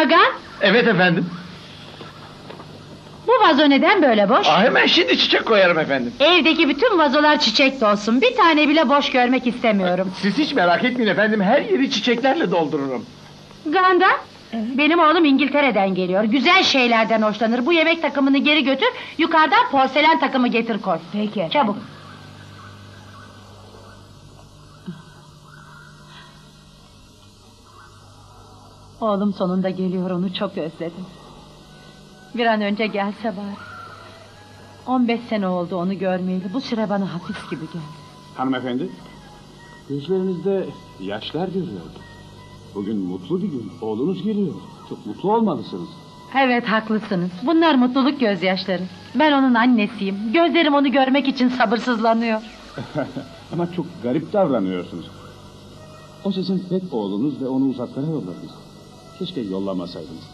Flanagan, Evet efendim. bu vazo neden böyle boş? Aa, hemen şimdi çiçek koyarım efendim. Evdeki bütün vazolar çiçek dolsun. Bir tane bile boş görmek istemiyorum. Siz hiç merak etmeyin efendim. Her yeri çiçeklerle doldururum. Ganda, benim oğlum İngiltere'den geliyor. Güzel şeylerden hoşlanır. Bu yemek takımını geri götür, yukarıdan porselen takımı getir koy. Peki. Çabuk. Oğlum sonunda geliyor, onu çok özledim. Bir an önce gelse bari. 15 sene oldu onu görmeyeli. Bu süre bana hafif gibi geldi. Hanımefendi, gözlerinizde yaşlar görüyorum. Bugün mutlu bir gün, oğlunuz geliyor. Çok mutlu olmalısınız. Evet haklısınız. Bunlar mutluluk gözyaşları. Ben onun annesiyim. Gözlerim onu görmek için sabırsızlanıyor. Ama çok garip davranıyorsunuz. O sizin tek oğlunuz ve onu uzaklara yolladınız. Keşke yollamasaydınız.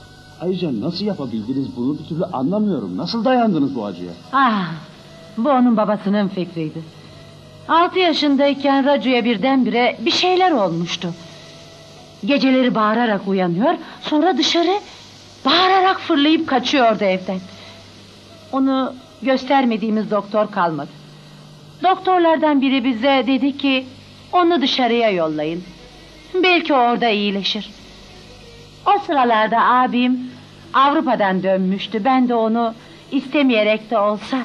Ayrıca nasıl yapabildiniz bunu bir türlü anlamıyorum. Nasıl dayandınız bu acıya? Ah, bu onun babasının fikriydi. Altı yaşındayken Racu'ya birdenbire bir şeyler olmuştu. Geceleri bağırarak uyanıyor, sonra dışarı bağırarak fırlayıp kaçıyordu evden. Onu göstermediğimiz doktor kalmadı. Doktorlardan biri bize dedi ki, onu dışarıya yollayın. Belki orada iyileşir. O sıralarda abim Avrupa'dan dönmüştü. Ben de onu istemeyerek de olsa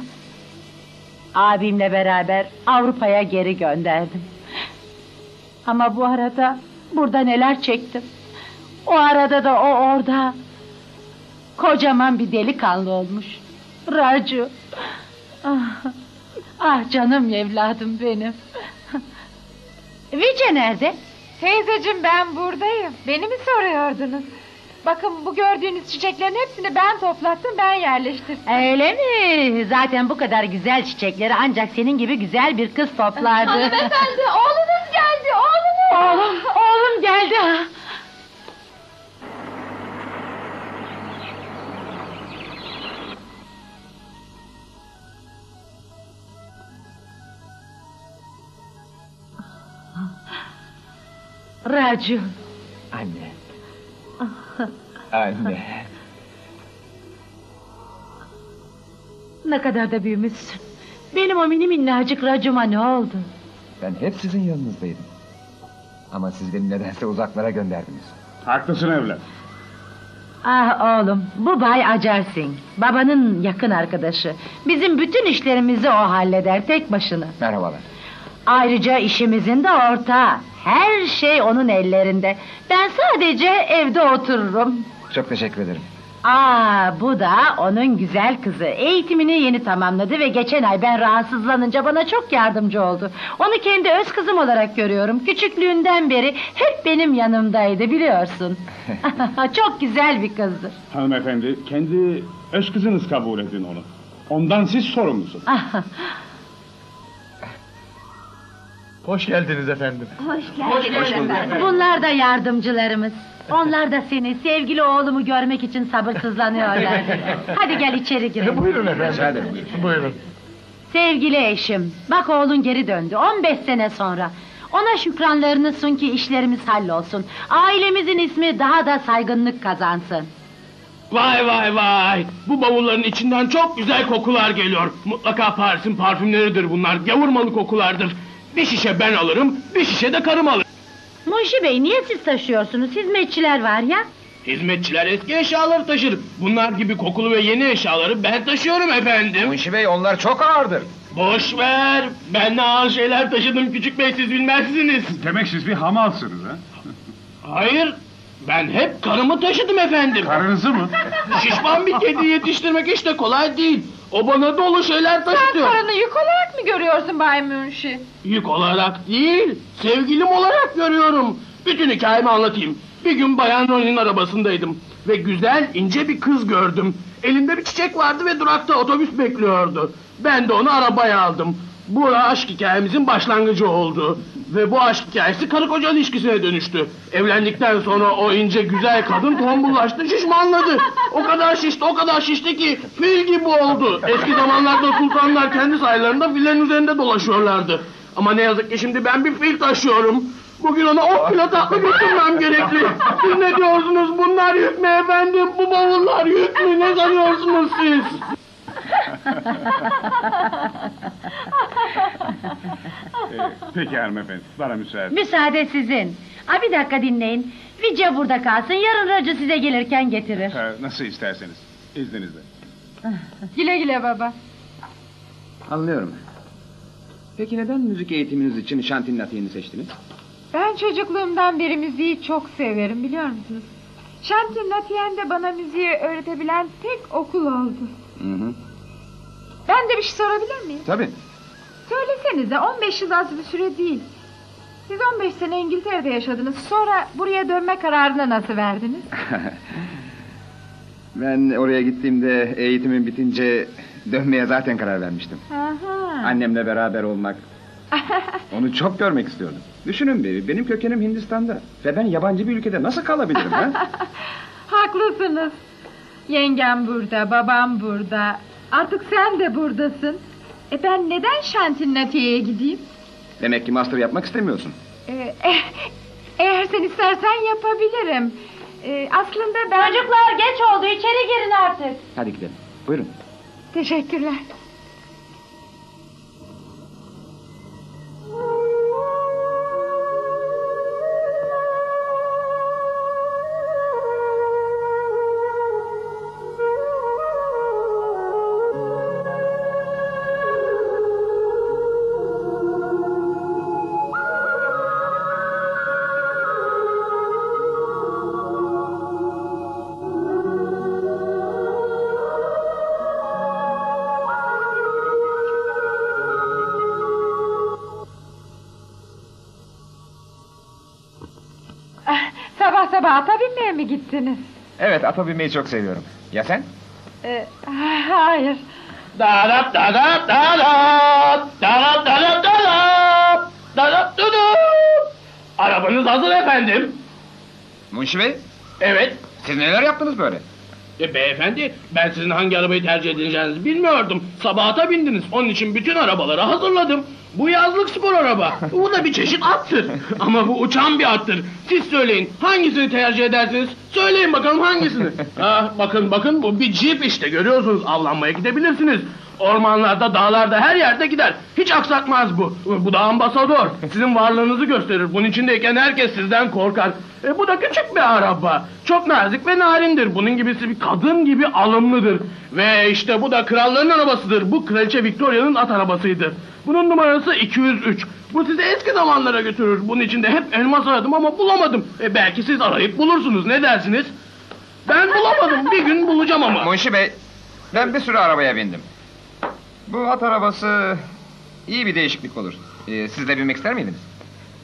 abimle beraber Avrupa'ya geri gönderdim. Ama bu arada burada neler çektim. O arada da o orada kocaman bir delikanlı olmuş. Racu. Ah, ah canım evladım benim. Vice nerede? Teyzeciğim ben buradayım. Beni mi soruyordunuz? Bakın bu gördüğünüz çiçeklerin hepsini ben toplattım, ben yerleştirdim. Öyle mi? Zaten bu kadar güzel çiçekleri ancak senin gibi güzel bir kız toplardı. Hanımefendi, oğlunuz geldi, oğlunuz. oğlum, oğlum geldi ha. Racu. Anne. Anne. Ne kadar da büyümüşsün. Benim o mini minnacık racuma ne oldu? Ben hep sizin yanınızdaydım. Ama siz beni nedense uzaklara gönderdiniz. Haklısın evlat. Ah oğlum, bu Bay Acar Singh. Babanın yakın arkadaşı. Bizim bütün işlerimizi o halleder tek başına. Merhabalar. Ayrıca işimizin de ortağı. Her şey onun ellerinde. Ben sadece evde otururum. Çok teşekkür ederim. Aa, bu da onun güzel kızı. Eğitimini yeni tamamladı ve geçen ay ben rahatsızlanınca bana çok yardımcı oldu. Onu kendi öz kızım olarak görüyorum. Küçüklüğünden beri hep benim yanımdaydı biliyorsun. çok güzel bir kızdır. Hanımefendi, kendi öz kızınız kabul edin onu. Ondan siz sorumlusunuz. Hoş geldiniz efendim. Bunlar da yardımcılarımız. Onlar da seni, sevgili oğlumu görmek için sabırsızlanıyorlar. Hadi gel içeri girelim. Buyurun efendim. Buyurun. Sevgili eşim, bak oğlun geri döndü 15 sene sonra. Ona şükranlarını sun ki işlerimiz hallolsun. Ailemizin ismi daha da saygınlık kazansın. Vay vay vay! Bu bavulların içinden çok güzel kokular geliyor. Mutlaka Paris'in parfümleridir bunlar. Gavurmalı kokulardır. Bir şişe ben alırım, bir şişe de karım alır. Munşi Bey niye siz taşıyorsunuz? Hizmetçiler var ya. Hizmetçiler eski eşyaları taşır. Bunlar gibi kokulu ve yeni eşyaları ben taşıyorum efendim. Munşi Bey onlar çok ağırdır. Boş ver! Ben ne ağır şeyler taşıdım küçük bey siz bilmezsiniz. Demek siz bir hamalsınız ha? Hayır, ben hep karımı taşıdım efendim. Karınızı mı? Şişman bir kedi yetiştirmek hiç de kolay değil. O bana dolu şeyler Sen taşıtıyor. karını yük olarak mı görüyorsun Bay Münşi? Yük olarak değil, sevgilim olarak görüyorum. Bütün hikayemi anlatayım. Bir gün Bayan Ronin'in arabasındaydım. Ve güzel, ince bir kız gördüm. Elinde bir çiçek vardı ve durakta otobüs bekliyordu. Ben de onu arabaya aldım. Bu aşk hikayemizin başlangıcı oldu. Ve bu aşk hikayesi karı koca ilişkisine dönüştü. Evlendikten sonra o ince güzel kadın tombullaştı, şişmanladı. O kadar şişti, o kadar şişti ki fil gibi oldu. Eski zamanlarda sultanlar kendi sayılarında fillerin üzerinde dolaşıyorlardı. Ama ne yazık ki şimdi ben bir fil taşıyorum. Bugün ona 10 kilo tatlı götürmem gerekli. Siz ne diyorsunuz? Bunlar yük mü efendim? Bu bavullar yük mü? Ne sanıyorsunuz siz? Peki hanımefendi, bana müsaade. Müsaade sizin. Ha bir dakika dinleyin. Vice burada kalsın. Yarın Racı size gelirken getirir. Ha, nasıl isterseniz, izninizle. Güle güle baba. Anlıyorum. Peki neden müzik eğitiminiz için Şantin seçtiniz? Ben çocukluğumdan beri müziği çok severim biliyor musunuz? Şantin Latiyen de bana müziği öğretebilen tek okul oldu. Hı hı. Ben de bir şey sorabilir miyim? Tabii. Söylesenize 15 yıl az bir süre değil. Siz 15 sene İngiltere'de yaşadınız. Sonra buraya dönme kararını nasıl verdiniz? ben oraya gittiğimde eğitimim bitince dönmeye zaten karar vermiştim. Aha. Annemle beraber olmak, onu çok görmek istiyordum. Düşünün bir, benim kökenim Hindistan'da. Ve ben yabancı bir ülkede nasıl kalabilirim ha? Haklısınız. Yengem burada, babam burada. Artık sen de buradasın. E ben neden Şantin Latiye'ye gideyim? Demek ki master yapmak istemiyorsun. Ee, eh, eğer sen istersen yapabilirim. Ee, aslında ben... Çocuklar geç oldu. içeri girin artık. Hadi gidelim. Buyurun. Teşekkürler. Mi gittiniz? Evet, ata binmeyi çok seviyorum. Ya sen? Ee, hayır. Darap darap darap darap darap darap darap dudup. Arabanız hazır efendim. Munşi Bey, Evet. siz neler yaptınız böyle? E beyefendi ben sizin hangi arabayı tercih edeceğinizi bilmiyordum. Sabahata bindiniz. Onun için bütün arabaları hazırladım. Bu yazlık spor araba. Bu da bir çeşit attır. Ama bu uçan bir attır. Siz söyleyin hangisini tercih edersiniz? Söyleyin bakalım hangisini. ah, bakın bakın bu bir jeep işte görüyorsunuz. Avlanmaya gidebilirsiniz. Ormanlarda, dağlarda her yerde gider. Hiç aksatmaz bu. Bu da ambasador. Sizin varlığınızı gösterir. Bunun içindeyken herkes sizden korkar. E, bu da küçük bir araba. Çok nazik ve narindir. Bunun gibisi bir kadın gibi alımlıdır. Ve işte bu da kralların arabasıdır. Bu kraliçe Victoria'nın at arabasıydı. Bunun numarası 203. Bu sizi eski zamanlara götürür. Bunun içinde hep elmas aradım ama bulamadım. E, belki siz arayıp bulursunuz. Ne dersiniz? Ben bulamadım. Bir gün bulacağım ama. Munşi Bey, ben bir sürü arabaya bindim. Bu at arabası iyi bir değişiklik olur. Ee, siz de binmek ister miydiniz?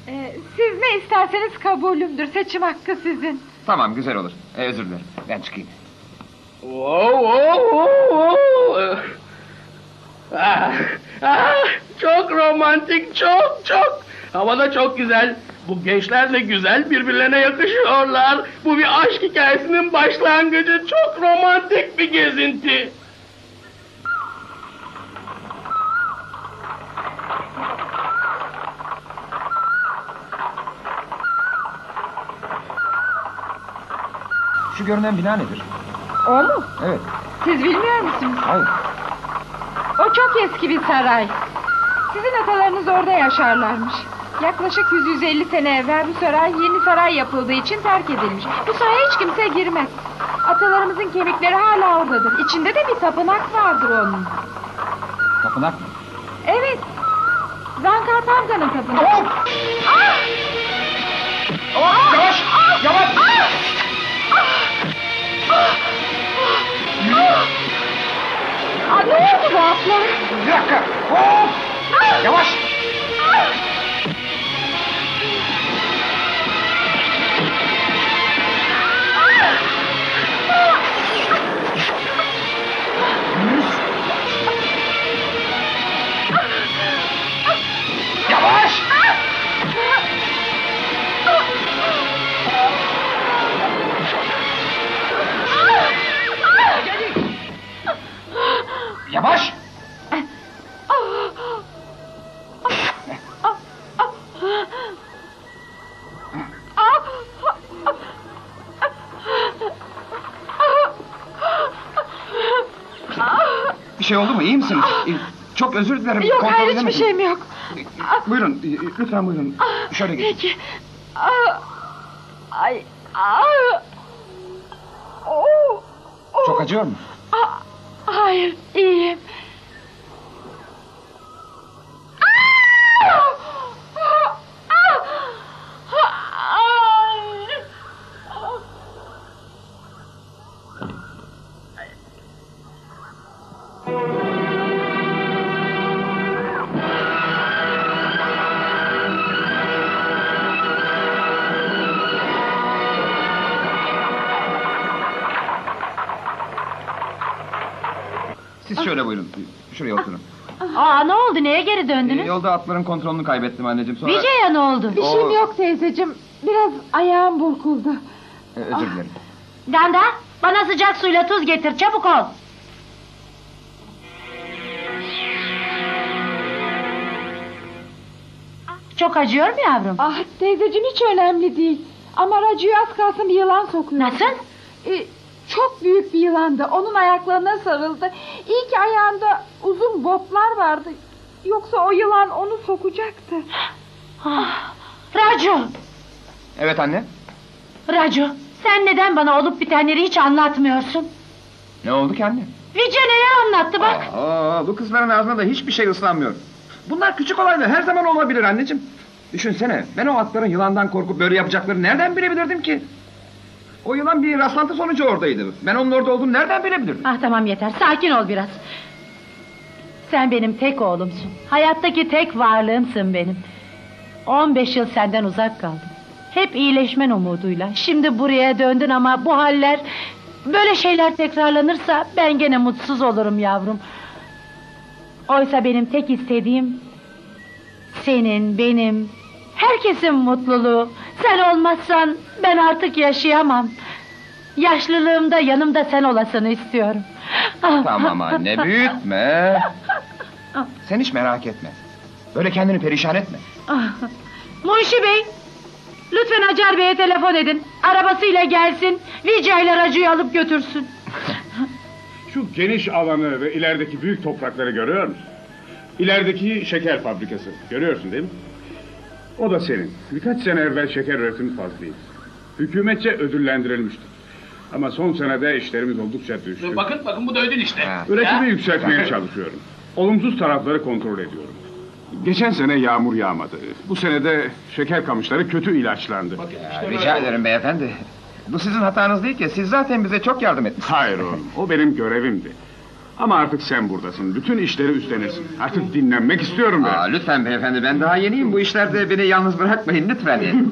Ee, siz ne isterseniz kabulümdür. Seçim hakkı sizin. Tamam, güzel olur. Ee, özür dilerim. Ben çıkayım. Wow, wow, wow, wow. Ah, ah, çok romantik, çok çok. Hava da çok güzel. Bu gençler de güzel, birbirlerine yakışıyorlar. Bu bir aşk hikayesinin başlangıcı. Çok romantik bir gezinti. Şu görünen bina nedir? O mu? Evet. Siz bilmiyor musunuz? Hayır. O çok eski bir saray. Sizin atalarınız orada yaşarlarmış. Yaklaşık 100-150 sene evvel bu saray yeni saray yapıldığı için terk edilmiş. Bu saraya hiç kimse girmez. Atalarımızın kemikleri hala oradadır. İçinde de bir tapınak vardır onun. Tapınak mı? Evet. Zankar Tavga'nın tapınağı. Ah! Yavaş! Yavaş! Aa, ne oldu bu atlara? Bir dakika! Hop! Yavaş! Yavaş! Yavaş! Bir şey oldu mu? İyi misiniz? Ee, Çok özür dilerim. Yok kontrol hayır hiçbir edemedim. şeyim yok. Buyurun, e, lütfen buyurun. Şöyle geçin. Peki. Aa, Ay. Oo. Çok acıyor mu? Ah, Hayır iyiyim. Geri Ee, döndünüz? yolda atların kontrolünü kaybettim anneciğim. Sonra... Vijay'a ne oldu? Bir şeyim yok teyzeciğim. Biraz ayağım burkuldu. Ee, özür dilerim. Ganda bana sıcak suyla tuz getir çabuk ol. Çok acıyor mu yavrum? Ah teyzeciğim hiç önemli değil. Ama Racu'yu az kalsın bir yılan sokuyor. Nasıl? Ee, çok büyük bir yılandı. Onun ayaklarına sarıldı. İyi ki ayağında uzun botlar vardı. Yoksa o yılan onu sokacaktı. Ah, Racu, Evet anne. Racu sen neden bana olup bitenleri hiç anlatmıyorsun? Ne oldu ki anne? Vice neler anlattı bak. Aa, bu kızların ağzına da hiçbir şey ıslanmıyor. Bunlar küçük olaylar her zaman olabilir anneciğim. Düşünsene ben o atların yılandan korkup böyle yapacaklarını nereden bilebilirdim ki? O yılan bir rastlantı sonucu oradaydı. Ben onun orada olduğunu nereden bilebilirdim? Ah tamam yeter sakin ol biraz. Sen benim tek oğlumsun. Hayattaki tek varlığımsın benim. 15 yıl senden uzak kaldım. Hep iyileşmen umuduyla. Şimdi buraya döndün ama bu haller... Böyle şeyler tekrarlanırsa ben gene mutsuz olurum yavrum. Oysa benim tek istediğim... Senin, benim, herkesin mutluluğu. Sen olmazsan ben artık yaşayamam. Yaşlılığımda yanımda sen olasını istiyorum. Tamam anne büyütme. Sen hiç merak etme. Böyle kendini perişan etme. Munşi Bey, lütfen Hacer Bey'e telefon edin. Arabasıyla gelsin, Vica ile Racu'yu alıp götürsün. Şu geniş alanı ve ilerideki büyük toprakları görüyor musun? İlerideki şeker fabrikası. Görüyorsun değil mi? O da senin. Birkaç sene evvel şeker üretimi fazlaydı. Hükümetçe ödüllendirilmişti. Ama son senede işlerimiz oldukça düştü. Bakın bakın bu da ödül işte. Ha. Üretimi yükseltmeye çalışıyorum. Olumsuz tarafları kontrol ediyorum. Geçen sene yağmur yağmadı. Bu senede şeker kamışları kötü ilaçlandı. Rica ederim beyefendi. Bu sizin hatanız değil ki. Siz zaten bize çok yardım etmişsiniz. Hayır oğlum, o benim görevimdi. Ama artık sen buradasın. Bütün işleri üstlenirsin. Artık dinlenmek istiyorum ben. Aa, lütfen beyefendi ben daha yeniyim. Bu işlerde beni yalnız bırakmayın lütfen.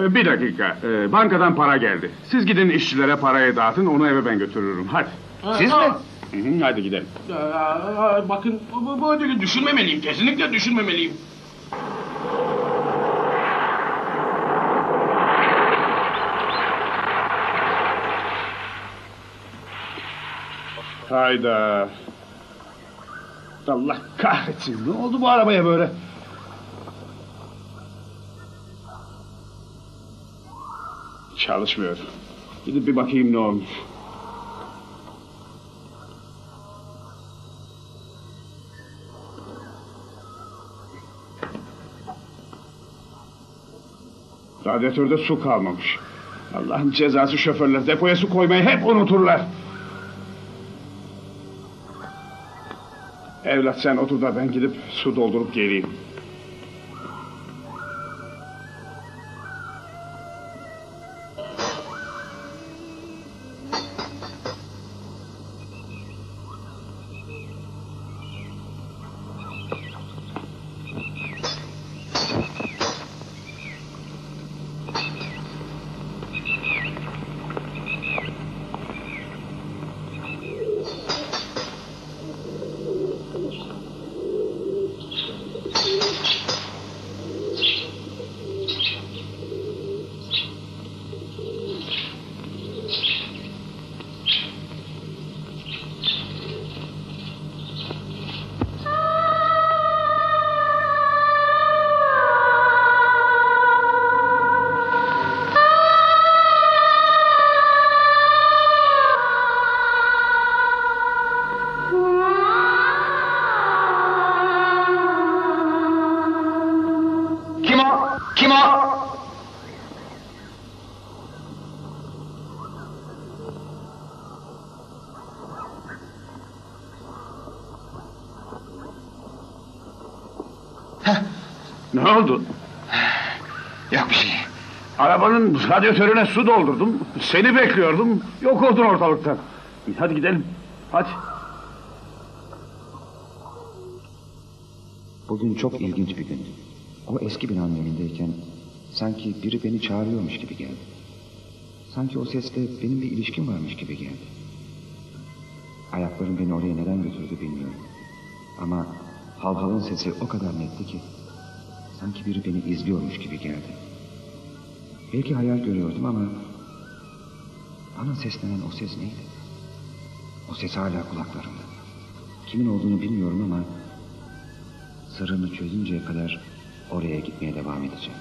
Ee, Bir dakika. Ee, bankadan para geldi. Siz gidin işçilere parayı dağıtın, onu eve ben götürürüm. Hadi. Siz mi? Hı hı, hadi gidelim. Aa, bakın bu, bu, bu ödülü düşünmemeliyim. Kesinlikle düşünmemeliyim. Hayda. Allah kahretsin. Ne oldu bu arabaya böyle? Çalışmıyor. Gidip bir bakayım ne olmuş. Radyatörde su kalmamış. Allah'ın cezası şoförler depoya su koymayı hep unuturlar. Evlat sen otur da ben gidip su doldurup geleyim. Ne oldu? Yok bir şey. Arabanın radyatörüne su doldurdum. Seni bekliyordum. Yok oldun ortalıktan. Hadi gidelim. Hadi. Bugün çok ilginç bir gündü. O eski binanın önündeyken sanki biri beni çağırıyormuş gibi geldi. Sanki o sesle benim bir ilişkim varmış gibi geldi. Ayaklarım beni oraya neden götürdü bilmiyorum. Ama halhalın sesi o kadar netti ki sanki biri beni izliyormuş gibi geldi. Belki hayal görüyordum ama bana seslenen o ses neydi? O ses hala kulaklarımda. Kimin olduğunu bilmiyorum ama Sırrını çözünceye kadar oraya gitmeye devam edeceğim.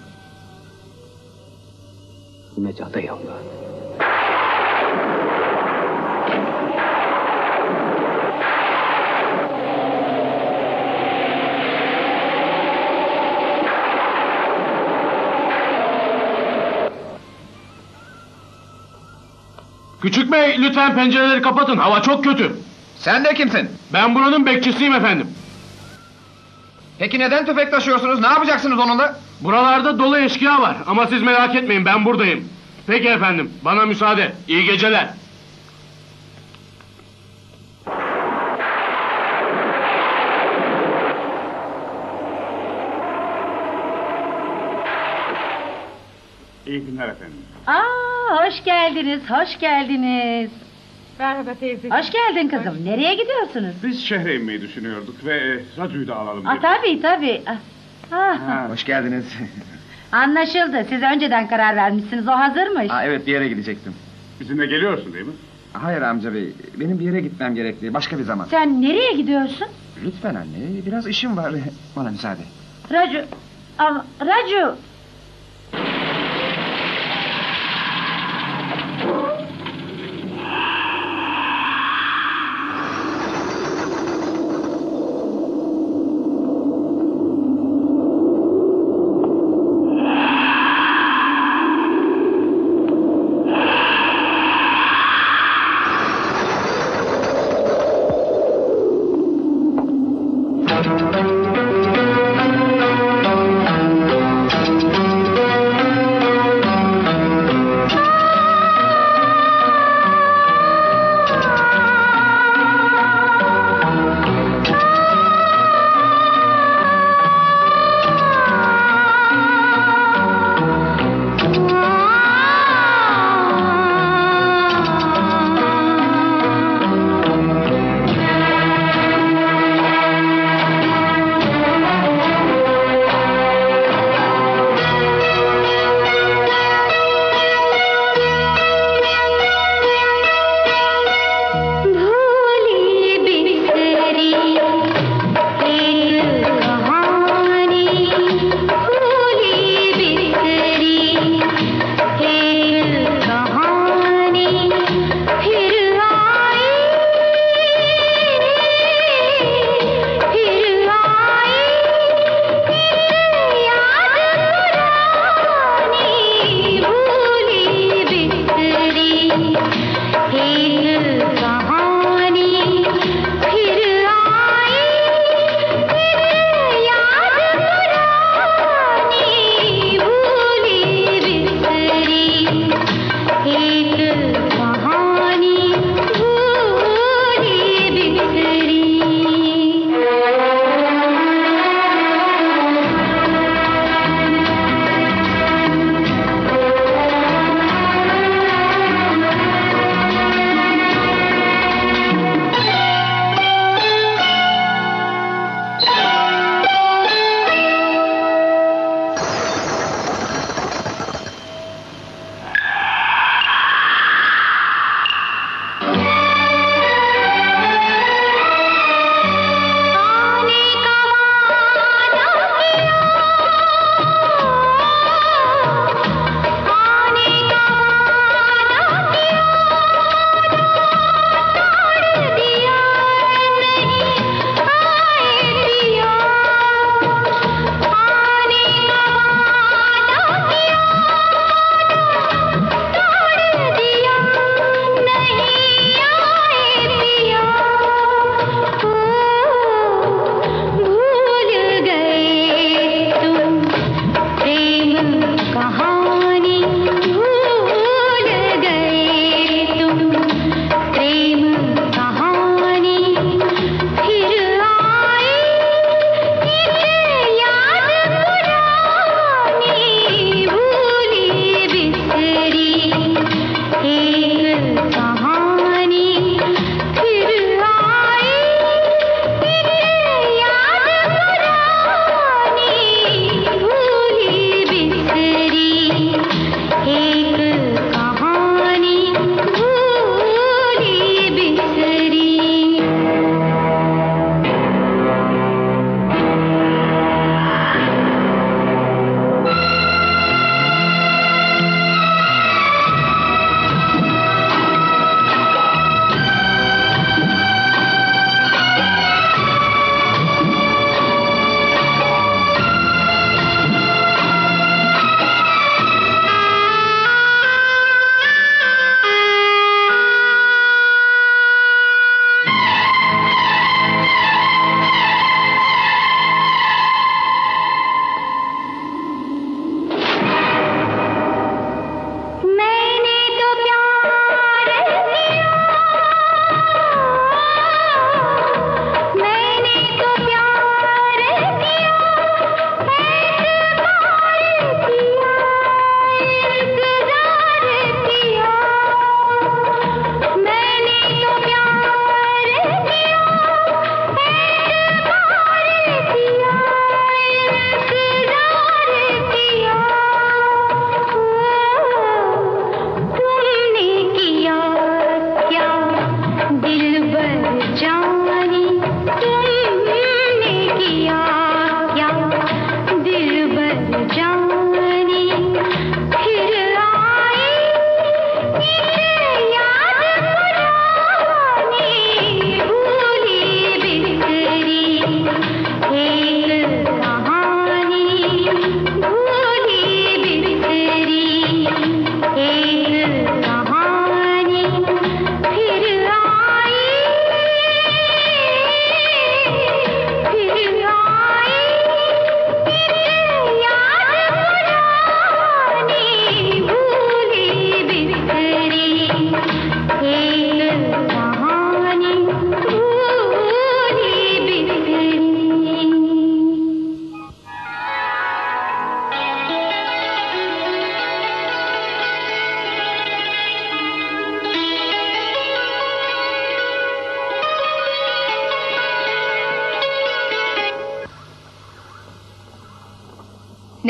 Mecadayım. Küçük bey lütfen pencereleri kapatın. Hava çok kötü. Sen de kimsin? Ben buranın bekçisiyim efendim. Peki neden tüfek taşıyorsunuz? Ne yapacaksınız onunla? Buralarda dolu eşkıya var ama siz merak etmeyin ben buradayım. Peki efendim bana müsaade. İyi geceler. İyi günler efendim. Aa, hoş geldiniz, hoş geldiniz. Merhaba teyze. Hoş geldin kızım. Nereye gidiyorsunuz? Biz şehre inmeyi düşünüyorduk ve e, radyoyu da alalım Aa, dedik. tabii tabii. Ah, ah, Ha, hoş geldiniz. Anlaşıldı. Siz önceden karar vermişsiniz. O hazırmış. Aa, evet bir yere gidecektim. Bizimle geliyorsun değil mi? Hayır amca bey. Benim bir yere gitmem gerekli. Başka bir zaman. Sen nereye gidiyorsun? Lütfen anne. Biraz işim var. Bana müsaade. Racu... Ama, Racu...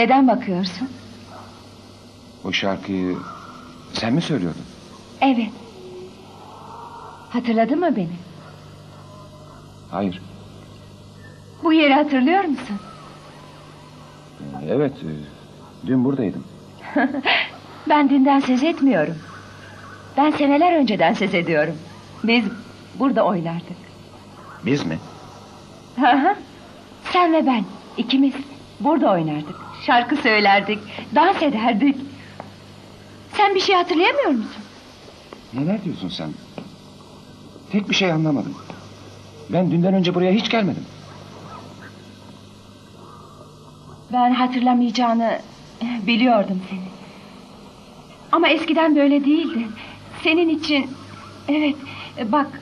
Neden bakıyorsun? O şarkıyı sen mi söylüyordun? Evet. Hatırladın mı beni? Hayır. Bu yeri hatırlıyor musun? Evet, e, dün buradaydım. Ben dünden söz etmiyorum. Ben seneler önceden söz ediyorum. Biz burada oynardık. Biz mi? Hı hı. Sen ve ben ikimiz burada oynardık. Şarkı söylerdik, dans ederdik. Sen bir şey hatırlayamıyor musun? Neler diyorsun sen? Tek bir şey anlamadım. Ben dünden önce buraya hiç gelmedim. Ben hatırlamayacağını biliyordum seni. Ama eskiden böyle değildin. Senin için evet bak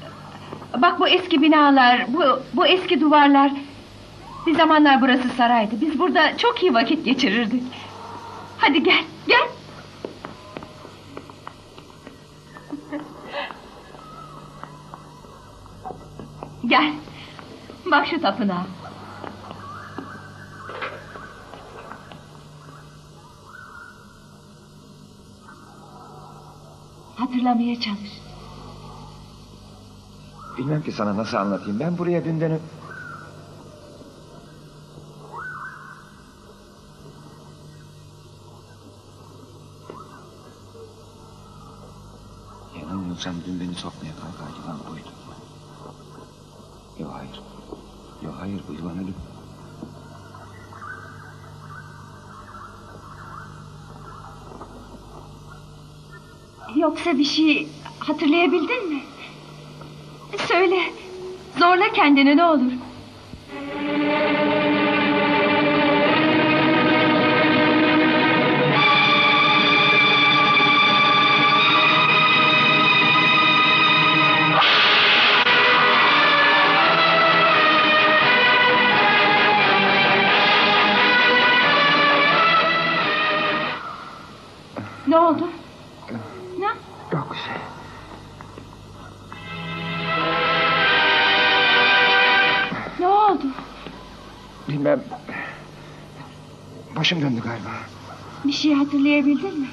bak bu eski binalar, bu bu eski duvarlar. Bir zamanlar burası saraydı. Biz burada çok iyi vakit geçirirdik. Hadi gel, gel. Gel. Bak şu tapınağa. Hatırlamaya çalış. Bilmem ki sana nasıl anlatayım. Ben buraya dünden... Yanılmıyorsam dün beni sokmaya kalkan yılan buydu. Yok hayır. Yok hayır bu yılan ölü. Yoksa bir şey hatırlayabildin mi? Söyle. Zorla kendini ne olur. Başım döndü galiba. Bir şey hatırlayabildin mi?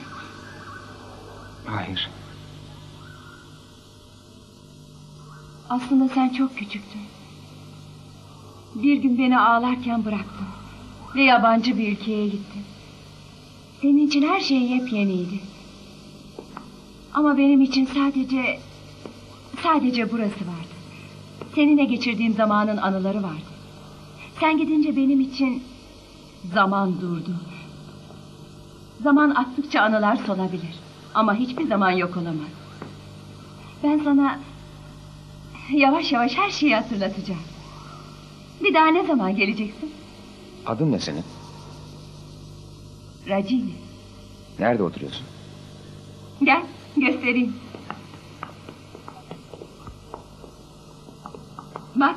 Hayır. Aslında sen çok küçüktün. Bir gün beni ağlarken bıraktın. Ve yabancı bir ülkeye gittin. Senin için her şey yepyeniydi. Ama benim için sadece... Sadece burası vardı. Seninle geçirdiğim zamanın anıları vardı. Sen gidince benim için... Zaman durdu. Zaman aktıkça anılar solabilir. Ama hiçbir zaman yok olamaz. Ben sana Yavaş yavaş her şeyi hatırlatacağım. Bir daha ne zaman geleceksin? Adın ne senin? Racini. Nerede oturuyorsun? Gel göstereyim. Bak.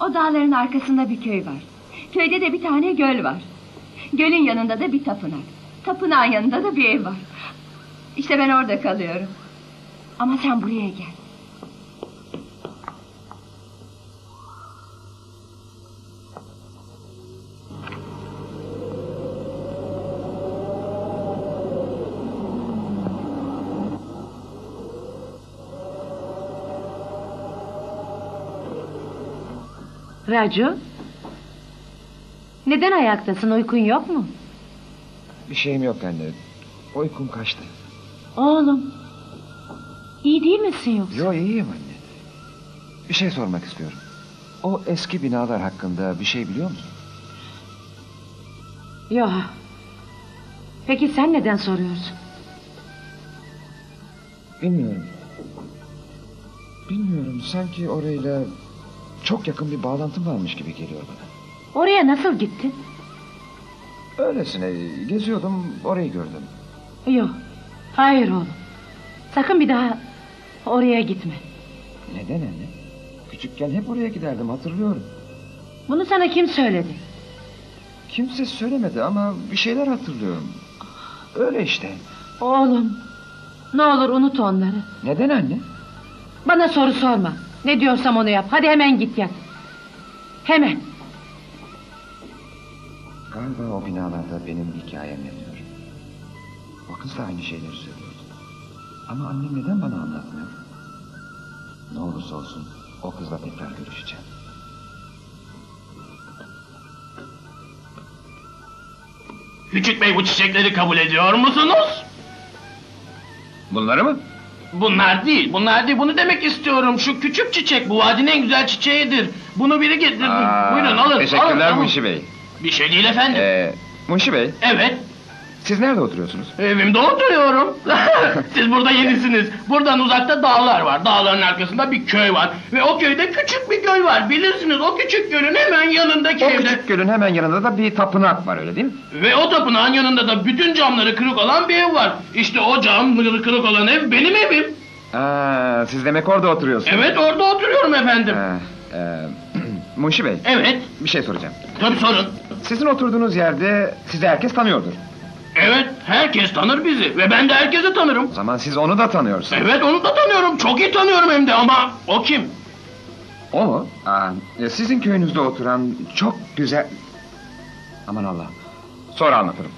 O dağların arkasında bir köy var. Köyde de bir tane göl var. Gölün yanında da bir tapınak. Tapınağın yanında da bir ev var. İşte ben orada kalıyorum. Ama sen buraya gel. Racu? Neden ayaktasın? Uykun yok mu? Bir şeyim yok anne. Uykum kaçtı. Oğlum. İyi değil misin yoksa? Yo iyiyim anne. Bir şey sormak istiyorum. O eski binalar hakkında bir şey biliyor musun? Yok. Peki sen neden soruyorsun? Bilmiyorum. Bilmiyorum. Sanki orayla çok yakın bir bağlantım varmış gibi geliyor bana. Oraya nasıl gittin? Öylesine geziyordum orayı gördüm. Yok. Hayır oğlum. Sakın bir daha oraya gitme. Neden anne? Küçükken hep oraya giderdim hatırlıyorum. Bunu sana kim söyledi? Kimse söylemedi ama bir şeyler hatırlıyorum. Öyle işte. Oğlum. Ne olur unut onları. Neden anne? Bana soru sorma. Ne diyorsam onu yap. Hadi hemen git yat. Hemen. Galiba o binalarda benim hikayem yanıyor. O kız da aynı şeyleri söylüyordu. Ama annem neden bana anlatmıyor? Ne olursa olsun o kızla tekrar görüşeceğim. Küçük bey bu çiçekleri kabul ediyor musunuz? Bunları mı? Bunlar değil, bunlar değil. Bunu demek istiyorum. Şu küçük çiçek bu vadinin en güzel çiçeğidir. Bunu biri getirdi. Buyurun alın. Teşekkürler alın. Munşi Bey. Bir şey değil efendim. Ee, Munşi Bey, Evet, siz nerede oturuyorsunuz? evimde oturuyorum. Siz burada yenisiniz. Buradan uzakta dağlar var. Dağların arkasında bir köy var. Ve o köyde küçük bir göl var. Bilirsiniz o küçük gölün hemen yanındaki O evde. küçük gölün hemen yanında da bir tapınak var öyle değil mi? Ve o tapınağın yanında da bütün camları kırık olan bir ev var. İşte o camları kırık olan ev benim evim. Aa, siz demek orada oturuyorsunuz. Evet orada oturuyorum efendim. Ee, e, Munşi Bey, Evet, bir şey soracağım. tabii sorun. Sizin oturduğunuz yerde sizi herkes tanıyordur. Evet, herkes tanır bizi ve ben de herkesi tanırım. O zaman siz onu da tanıyorsunuz. Evet, onu da tanıyorum. Çok iyi tanıyorum hem de ama o kim? O mu? Aa, e, sizin köyünüzde oturan çok güzel... Aman Allah. Sonra anlatırım.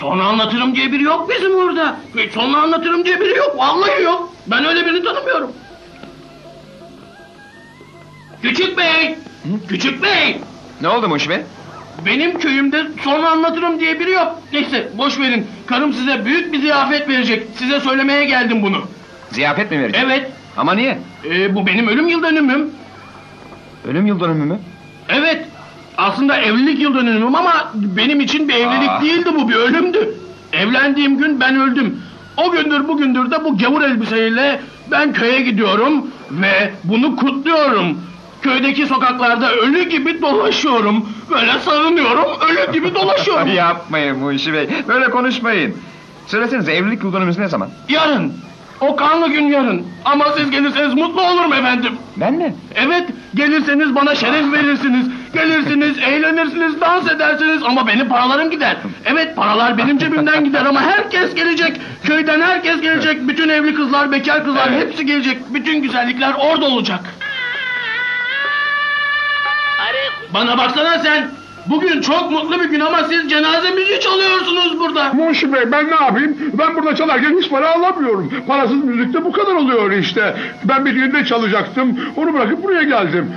Sonra anlatırım diye biri yok bizim orada. Ve Sonra anlatırım diye biri yok. Vallahi yok. Ben öyle birini tanımıyorum. Küçük bey! Küçük bey! Ne oldu Munşi Bey? Benim köyümde sonra anlatırım diye biri yok. Neyse boş verin. Karım size büyük bir ziyafet verecek. Size söylemeye geldim bunu. Ziyafet mi verecek? Evet, Ama niye? e, bu benim ölüm yıl dönümüm. Ölüm yıl dönümü mü? Evet. Aslında evlilik yıl dönümüm ama benim için bir evlilik Aa. değildi bu bir ölümdü. Evlendiğim gün ben öldüm. O gündür bugündür de bu gavur elbiseyle ben köye gidiyorum ve bunu kutluyorum. Köydeki sokaklarda ölü gibi dolaşıyorum. Böyle sarınıyorum, ölü gibi dolaşıyorum. Yapmayın Munşi Bey. Böyle konuşmayın. Söylesenize evlilik yıl dönümümüz ne zaman? Yarın. O kanlı gün yarın. Ama siz gelirseniz mutlu olurum efendim. Ben mi? Evet, gelirseniz bana şeref verirsiniz. Gelirsiniz, eğlenirsiniz, dans edersiniz ama benim paralarım gider. Evet, paralar benim cebimden gider ama herkes gelecek. Köyden herkes gelecek. Bütün evli kızlar, bekar kızlar Evet. hepsi gelecek. Bütün güzellikler orada olacak. Bana baksana sen. Bugün çok mutlu bir gün ama siz cenaze müziği çalıyorsunuz burada. Monşi Bey ben ne yapayım? Ben burada çalarken hiç para alamıyorum. Parasız müzikte bu kadar oluyor işte. Ben bir günde çalacaktım. Onu bırakıp buraya geldim.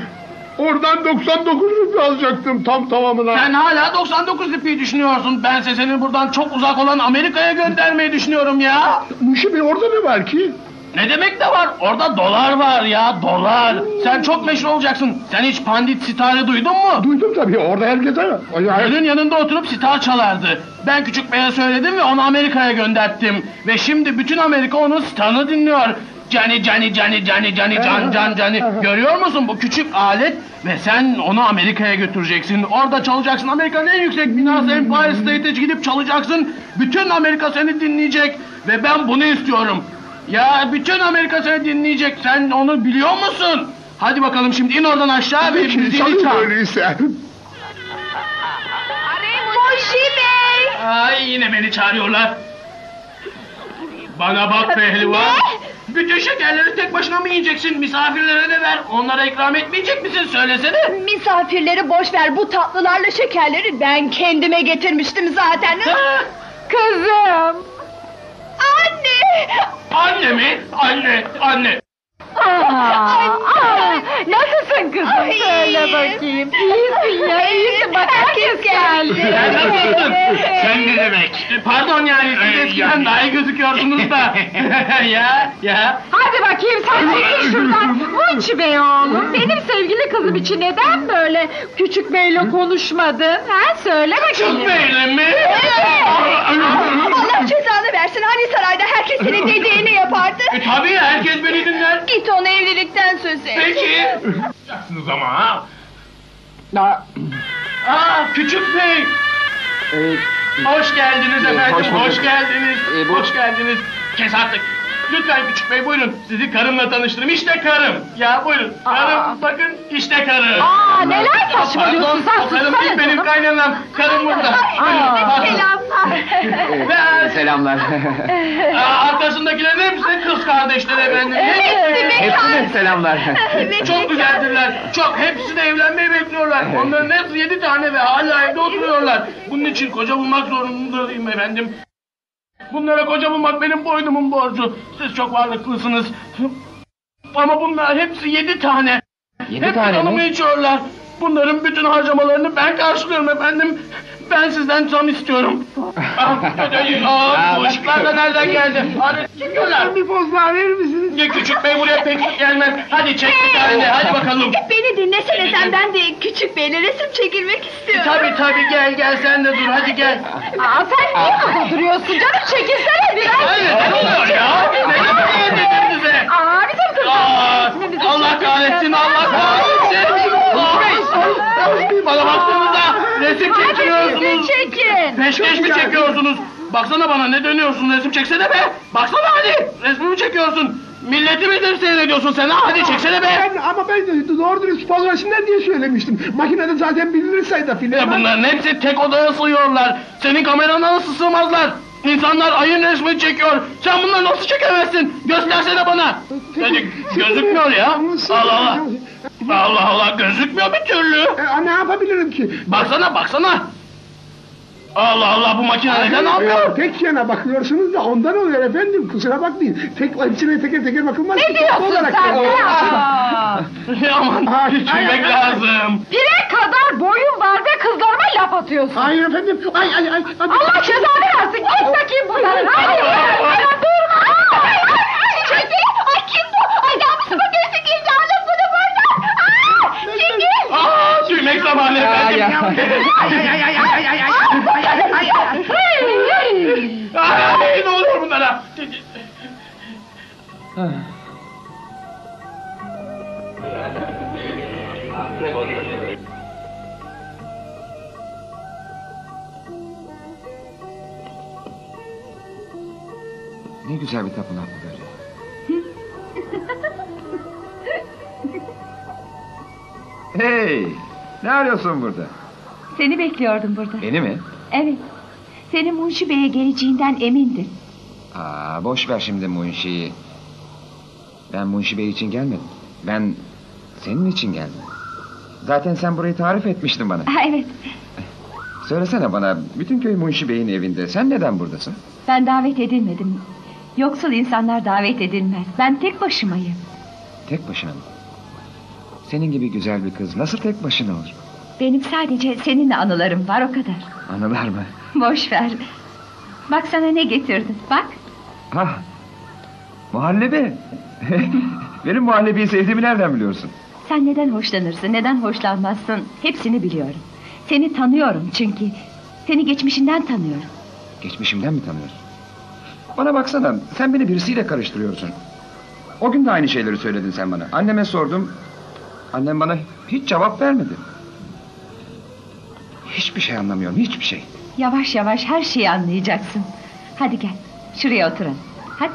Oradan 99 rupi alacaktım tam tamamına. Sen hala 99 lipiyi düşünüyorsun. Bense seni buradan çok uzak olan Amerika'ya göndermeyi düşünüyorum ya. Monşi Bey orada ne var ki? Ne demek de var? Orada dolar var ya, dolar. Sen çok meşhur olacaksın. Sen hiç pandit sitarı duydun mu? Duydum tabii orada herkese. Gölün yanında oturup sitar çalardı. Ben küçük beye söyledim ve onu Amerika'ya gönderttim. Ve şimdi bütün Amerika onun sitarını dinliyor. Cani cani cani cani cani can can cani. Görüyor musun bu küçük alet? Ve sen onu Amerika'ya götüreceksin. Orada çalacaksın. Amerika'nın en yüksek binası Empire State'e gidip çalacaksın. Bütün Amerika seni dinleyecek. Ve ben bunu istiyorum. Ya bütün Amerika seni dinleyecek. Sen onu biliyor musun? Hadi bakalım şimdi in oradan aşağı ve müziğini çal. öyleyse. Monşi Bey! Ay yine beni çağırıyorlar. Bana bak pehlivan. Bütün şekerleri tek başına mı yiyeceksin? Misafirlere de ver. Onlara ikram etmeyecek misin? Söylesene. Misafirleri boş ver bu tatlılarla şekerleri ben kendime getirmiştim zaten. Kızım. Anne. Anne mi? Anne, anne. Aa, aa, nasılsın kızım? Ay. Söyle bakayım. İyisin ya, iyisin. Bak herkes geldi. Sen nasılsın? Sen ne demek? Pardon yani siz eskiden daha iyi gözüküyordunuz da. ya, ya. Hadi bakayım sen çekil şuradan. Munçi Bey oğlum, benim sevgili kızım için neden böyle küçük beyle konuşmadın? Ha söyle bakayım. Çok beğendin mi? Allah cezanı versin hani sarayda herkes senin dediğini yapardı. E tabii herkes beni dinler. Git ona evlilikten söz et. Peki. Yapacaksınız ama ha. Aa küçük bey. Hoş geldiniz efendim. hoş Hoş, geldiniz. Ee, bu- Hoş geldiniz. Kes artık. Lütfen küçük bey buyurun. Sizi karımla tanıştırayım. İşte karım. Ya buyurun. Karım bakın işte karım. Aa, neler saçmalıyorsun sen Pardon, o karım benim canım. kaynanam. Karım burada. Ve Selamlar. Aa, arkasındakilerin hepsi kız kardeşler efendim. Hepsine selamlar. Çok güzeldirler. Çok. Hepsi de evlenmeyi bekliyorlar. Onların hepsi yedi tane ve hala evde oturuyorlar. Bunun için koca bulmak zorundayım efendim. Bunlara koca bulmak benim boynumun borcu. Siz çok varlıklısınız. Ama bunlar hepsi yedi tane. Yedi Hep tane mi? içiyorlar. Bunların bütün harcamalarını ben karşılıyorum efendim. Ben sizden son istiyorum. ah, ah, bu ışıklar da nereden geldi? Hadi çıkıyorlar. Bir poz daha verir misiniz? Ya küçük bey buraya pek gelmez. Hadi çek bir tane hadi bakalım. Beni dinlesene sen ben de küçük beyle resim çekilmek istiyorum. Tabi tabi gel gel sen de dur hadi gel. Aa, sen niye burada duruyorsun canım? Çekilsene biraz. Hayır ne oluyor ya? Ne yapayım dedim size? Aa, bizim. Aa, Allah kahretsin Allah kahretsin. Bana baktığınızda resim çekiyorsunuz. çekin. Peşkeş mi çekiyorsunuz? Baksana bana ne dönüyorsun resim çeksene be. Baksana hadi resmimi çekiyorsun. Milleti midir seyrediyorsun sen ha? Hadi çeksene be. Ben, ama ben de doğru dürüst versinler diye söylemiştim. Makinede zaten bilinir sayıda film. Ya bunların hepsi tek odaya sığıyorlar. Senin kamerana nasıl sığmazlar? İnsanlar ayın resmini çekiyor. Sen bunları nasıl çekemezsin? Göstersene bana. Hadi gözükmüyor ya. Allah Allah. Allah Allah gözükmüyor bir türlü. E, ne yapabilirim ki? Baksana baksana. Allah Allah bu makine neden almıyor? Tek yana bakıyorsunuz da ondan oluyor efendim. Kusura bakmayın. Tek hepsine teker teker bakılmaz. Ne diyorsun sen? Ne Aa, Aman Ay, küçülmek ay, ay. lazım. Bire kadar boyun var ve kızlarıma laf atıyorsun. Hayır efendim. Ay ay ay. ay. Allah cezanı versin. Git bakayım buradan. Hayır, hayır, hayır, durma. Ay, ay, ay, Çekil. Tüymek zamanı efendim. Ay, ne oluyor bunlara? Ne güzel bir tapınak bu böyle. hey! Ne arıyorsun burada? Seni bekliyordum burada. Beni mi? Evet. Senin Munşi Bey'e geleceğinden emindim. Aa, boş ver şimdi Munşi'yi. Ben Munşi Bey için gelmedim. Ben senin için geldim. Zaten sen burayı tarif etmiştin bana. Ha, evet. Söylesene bana, bütün köy Munşi Bey'in evinde. Sen neden buradasın? Ben davet edilmedim. Yoksul insanlar davet edilmez. Ben tek başımayım. Tek başına mı? Senin gibi güzel bir kız nasıl tek başına olur? Benim sadece seninle anılarım var o kadar. Anılar mı? Boş ver. Bak sana ne getirdim. Bak. Ah, muhallebi. Benim muhallebiyi sevdiğimi nereden biliyorsun? Sen neden hoşlanırsın, neden hoşlanmazsın hepsini biliyorum. Seni tanıyorum çünkü. Seni geçmişinden tanıyorum. Geçmişimden mi tanıyorsun? Bana baksana, sen beni birisiyle karıştırıyorsun. O gün de aynı şeyleri söyledin sen bana. Anneme sordum, annem bana hiç cevap vermedi. Hiçbir şey anlamıyorum, hiçbir şey. Yavaş yavaş her şeyi anlayacaksın. Hadi gel, şuraya oturalım. Hadi.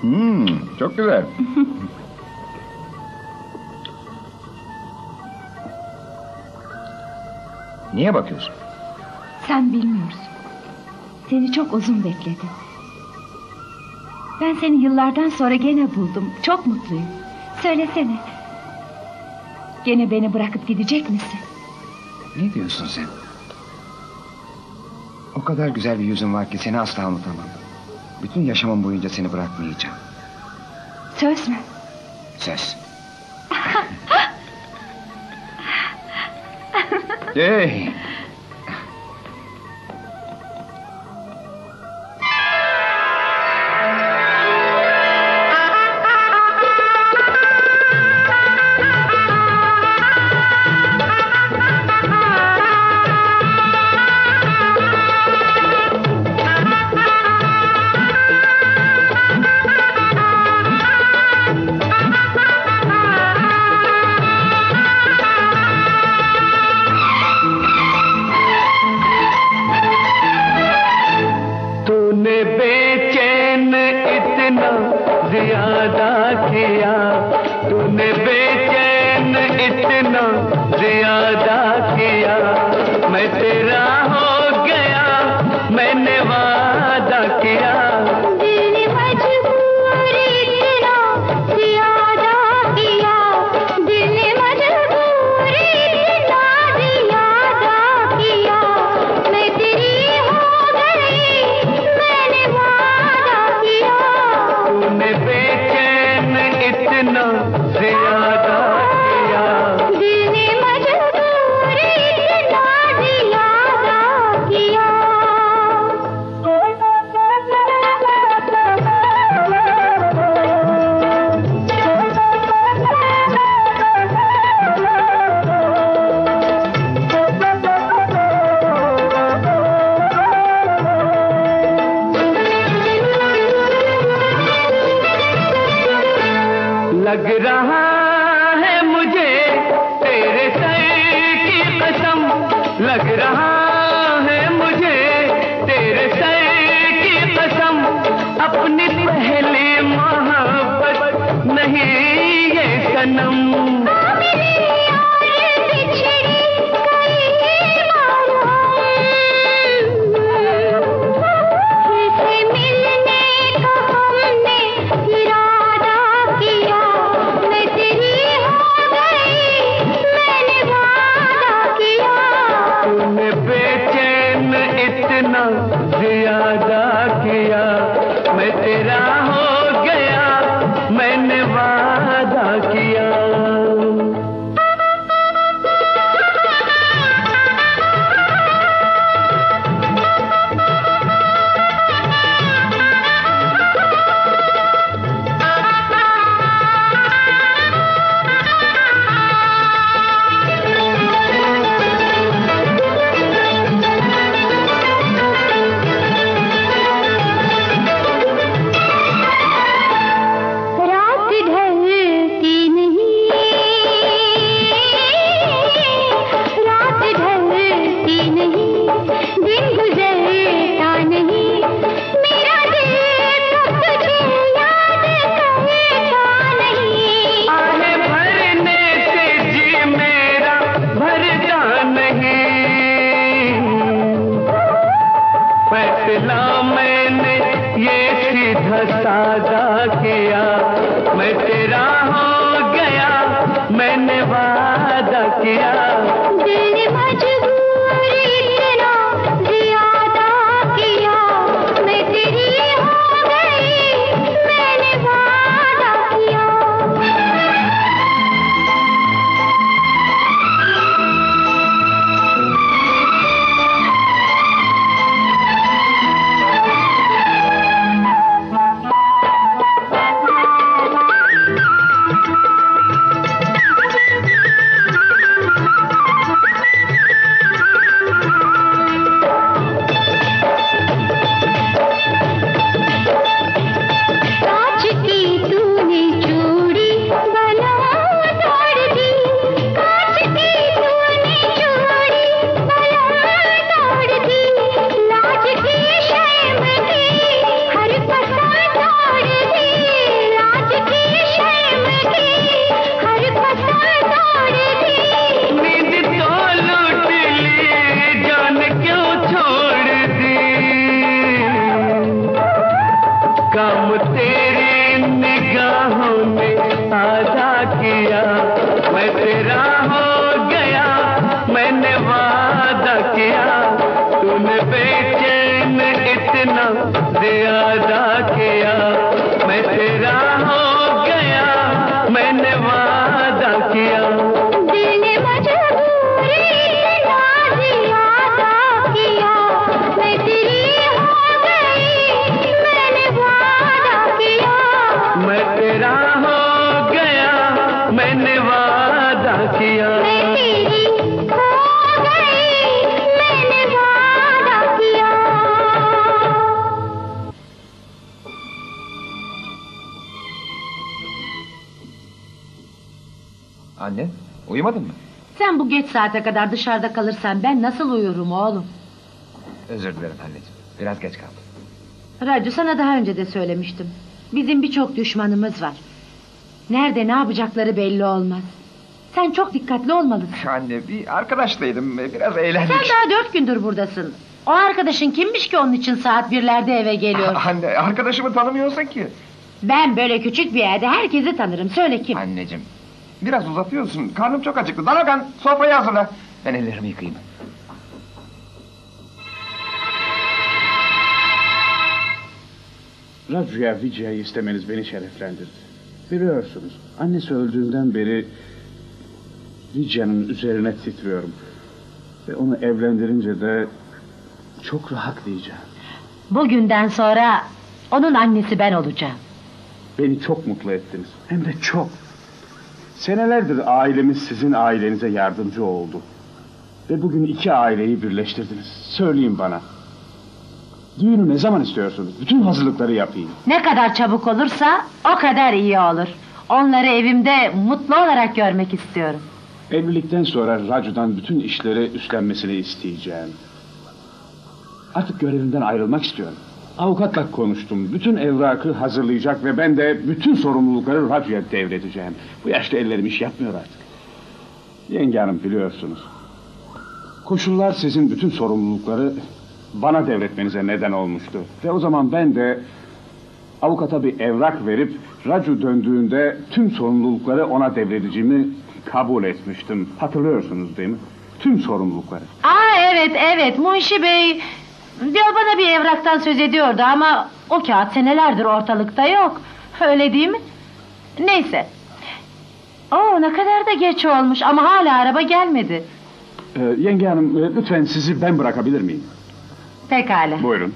Hmm, çok güzel. Niye bakıyorsun? Sen bilmiyorsun. Seni çok uzun bekledim. Ben seni yıllardan sonra gene buldum. Çok mutluyum. Söylesene. Gene beni bırakıp gidecek misin? Ne diyorsun sen? O kadar güzel bir yüzün var ki seni asla unutamam. Bütün yaşamım boyunca seni bırakmayacağım. Söz mü? Söz. hey! ہو geç saate kadar dışarıda kalırsan ben nasıl uyurum oğlum? Özür dilerim anneciğim. Biraz geç kaldım. Radyo sana daha önce de söylemiştim. Bizim birçok düşmanımız var. Nerede ne yapacakları belli olmaz. Sen çok dikkatli olmalısın. Anne bir arkadaşlaydım. Biraz eğlendik. Sen daha dört gündür buradasın. O arkadaşın kimmiş ki onun için saat birlerde eve geliyor? Anne arkadaşımı tanımıyorsun ki. Ben böyle küçük bir yerde herkesi tanırım. Söyle kim? Anneciğim biraz uzatıyorsun. Karnım çok acıktı. Danagan sofrayı hazırla. Ben ellerimi yıkayayım. Raju'ya Vijay'ı istemeniz beni şereflendirdi. Biliyorsunuz annesi öldüğünden beri Vijay'ın üzerine titriyorum. Ve onu evlendirince de çok rahat diyeceğim. Bugünden sonra onun annesi ben olacağım. Beni çok mutlu ettiniz. Hem de çok. Senelerdir ailemiz sizin ailenize yardımcı oldu. Ve bugün iki aileyi birleştirdiniz. Söyleyin bana. Düğünü ne zaman istiyorsunuz? Bütün hazırlıkları yapayım. Ne kadar çabuk olursa o kadar iyi olur. Onları evimde mutlu olarak görmek istiyorum. Evlilikten sonra Racu'dan bütün işleri üstlenmesini isteyeceğim. Artık görevimden ayrılmak istiyorum. Avukatla konuştum. Bütün evrakı hazırlayacak ve ben de bütün sorumlulukları Racu'ya devredeceğim. Bu yaşta ellerim iş yapmıyor artık. Yenge hanım biliyorsunuz. Koşullar sizin bütün sorumlulukları bana devretmenize neden olmuştu. Ve o zaman ben de avukata bir evrak verip Racu döndüğünde tüm sorumlulukları ona devredeceğimi kabul etmiştim. Hatırlıyorsunuz değil mi? Tüm sorumlulukları. Aa evet evet Munşi Bey ya bana bir evraktan söz ediyordu ama o kağıt senelerdir ortalıkta yok. Öyle değil mi? Neyse. Oo ne kadar da geç olmuş ama hala araba gelmedi. Ee, yenge hanım e, lütfen sizi ben bırakabilir miyim? Pekala. Buyurun.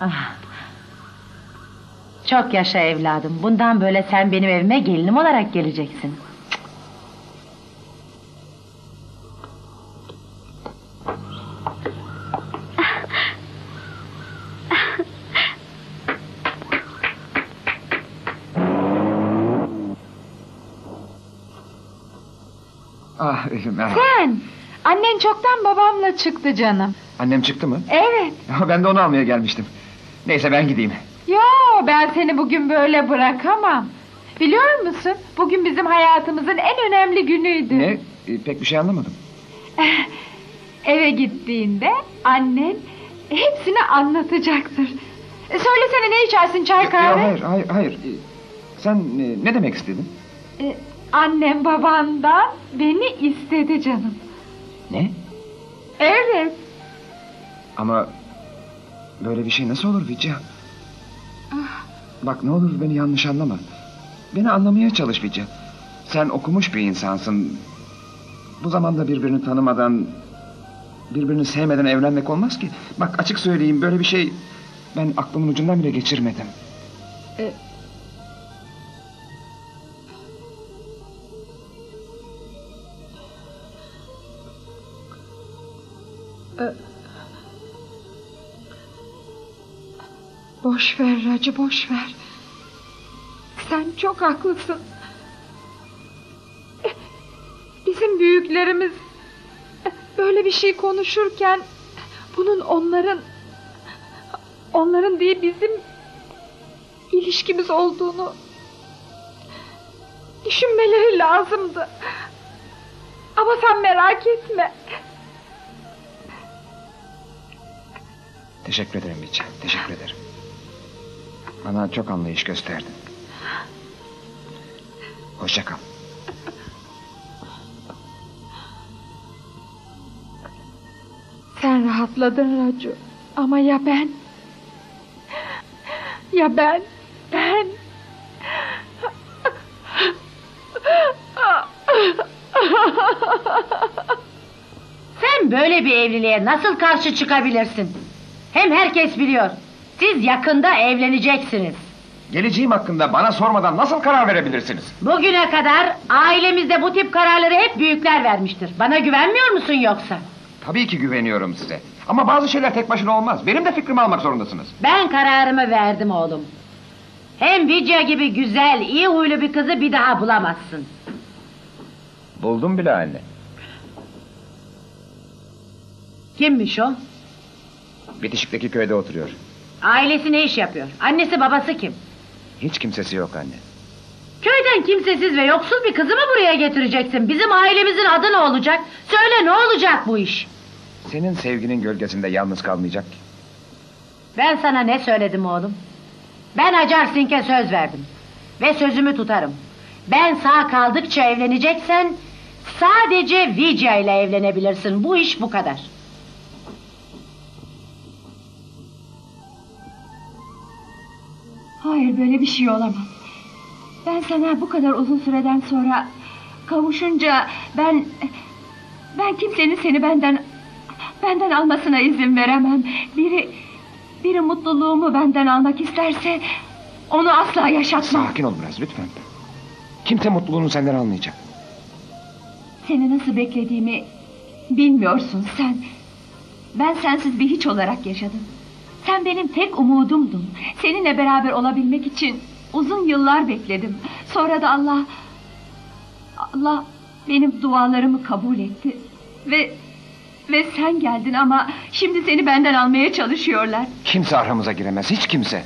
Ah. Çok yaşa evladım. Bundan böyle sen benim evime gelinim olarak geleceksin. Ah. Sen! Annen çoktan babamla çıktı canım. Annem çıktı mı? Evet. Ben de onu almaya gelmiştim. Neyse ben gideyim. Yo ben seni bugün böyle bırakamam. Biliyor musun? Bugün bizim hayatımızın en önemli günüydü. Ne? Ee, pek bir şey anlamadım. Eve gittiğinde annen hepsini anlatacaktır. E, Söylesene ne içersin çay kahve? hayır, hayır, hayır. Ee, Sen e, ne demek istedin? E, annem babandan beni istedi canım. Ne? Evet. Ama böyle bir şey nasıl olur Vicia? Bak ne olur beni yanlış anlama. Beni anlamaya çalış. Sen okumuş bir insansın. Bu zamanda birbirini tanımadan, birbirini sevmeden evlenmek olmaz ki. Bak açık söyleyeyim böyle bir şey ben aklımın ucundan bile geçirmedim. E, e, Boş ver Racı boş ver. Sen çok haklısın. Bizim büyüklerimiz böyle bir şey konuşurken bunun onların onların değil bizim ilişkimiz olduğunu düşünmeleri lazımdı. Ama sen merak etme. Teşekkür ederim Vicia, teşekkür ederim. Bana çok anlayış gösterdin. Hoşça kal. Sen rahatladın Racu. Ama ya ben? Ya ben? Ben? Sen böyle bir evliliğe nasıl karşı çıkabilirsin? Hem herkes biliyor. Siz yakında evleneceksiniz. Geleceğim hakkında bana sormadan nasıl karar verebilirsiniz? Bugüne kadar ailemizde bu tip kararları hep büyükler vermiştir. Bana güvenmiyor musun yoksa? Tabii ki güveniyorum size. Ama bazı şeyler tek başına olmaz. Benim de fikrimi almak zorundasınız. Ben kararımı verdim oğlum. Hem Vicia gibi güzel, iyi huylu bir kızı bir daha bulamazsın. Buldum bile anne. Kimmiş o? Bitişik'teki köyde oturuyor. Ailesi ne iş yapıyor? Annesi babası kim? Hiç kimsesi yok anne. Köyden kimsesiz ve yoksul bir kızı mı buraya getireceksin? Bizim ailemizin adı ne olacak? Söyle ne olacak bu iş? Senin sevginin gölgesinde yalnız kalmayacak ki. Ben sana ne söyledim oğlum? Ben Acar Sink'e söz verdim. Ve sözümü tutarım. Ben sağ kaldıkça evleneceksen... ...sadece Vicia ile evlenebilirsin. Bu iş bu kadar. Hayır böyle bir şey olamaz. Ben sana bu kadar uzun süreden sonra kavuşunca ben ben kimsenin seni benden benden almasına izin veremem. Biri biri mutluluğumu benden almak isterse onu asla yaşatmam. Sakin ol biraz lütfen. Kimse mutluluğunu senden almayacak. Seni nasıl beklediğimi bilmiyorsun sen. Ben sensiz bir hiç olarak yaşadım. Sen benim tek umudumdun. Seninle beraber olabilmek için uzun yıllar bekledim. Sonra da Allah... Allah benim dualarımı kabul etti. Ve... Ve sen geldin ama şimdi seni benden almaya çalışıyorlar. Kimse aramıza giremez, hiç kimse.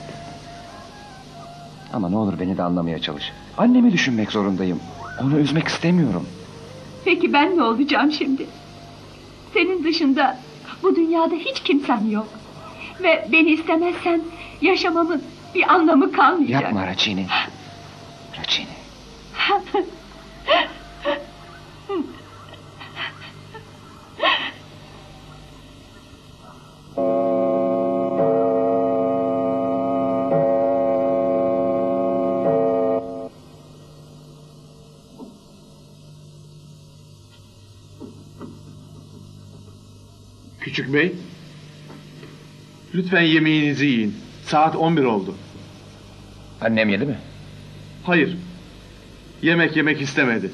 Ama ne olur beni de anlamaya çalış. Annemi düşünmek zorundayım. Onu üzmek istemiyorum. Peki ben ne olacağım şimdi? Senin dışında bu dünyada hiç kimsem yok. Ve beni istemezsen yaşamamın bir anlamı kalmayacak. Yapma Raçini. Raçini. Küçük bey. Lütfen yemeğinizi yiyin. Saat 11 oldu. Annem yedi mi? Hayır. Yemek yemek istemedi.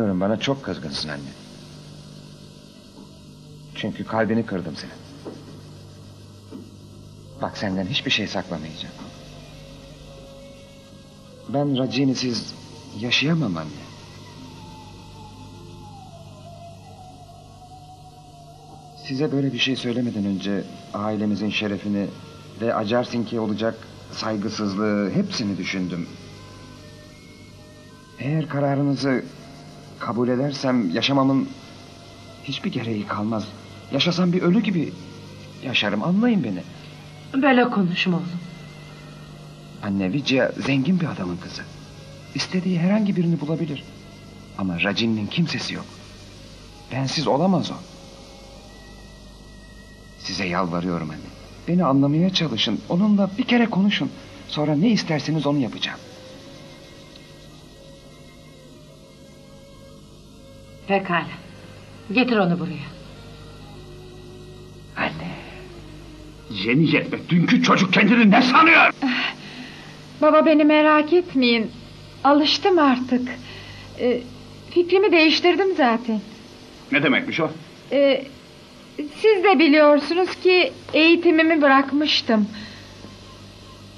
Biliyorum bana çok kızgınsın anne. Çünkü kalbini kırdım senin. Bak senden hiçbir şey saklamayacağım. Ben Racini'siz yaşayamam anne. Size böyle bir şey söylemeden önce ailemizin şerefini ve Acarsinki olacak saygısızlığı hepsini düşündüm. Eğer kararınızı kabul edersem yaşamamın hiçbir gereği kalmaz. Yaşasam bir ölü gibi yaşarım anlayın beni. Böyle konuşma oğlum. Anne Vicia zengin bir adamın kızı. İstediği herhangi birini bulabilir. Ama Racini'nin kimsesi yok. Bensiz olamaz o. Size yalvarıyorum anne. Beni anlamaya çalışın. Onunla bir kere konuşun. Sonra ne isterseniz onu yapacağım. Pekala. Getir onu buraya. Anne. Yeni yetme dünkü çocuk kendini ne sanıyor? Baba beni merak etmeyin. Alıştım artık. Ee, fikrimi değiştirdim zaten. Ne demekmiş o? Ee, siz de biliyorsunuz ki eğitimimi bırakmıştım.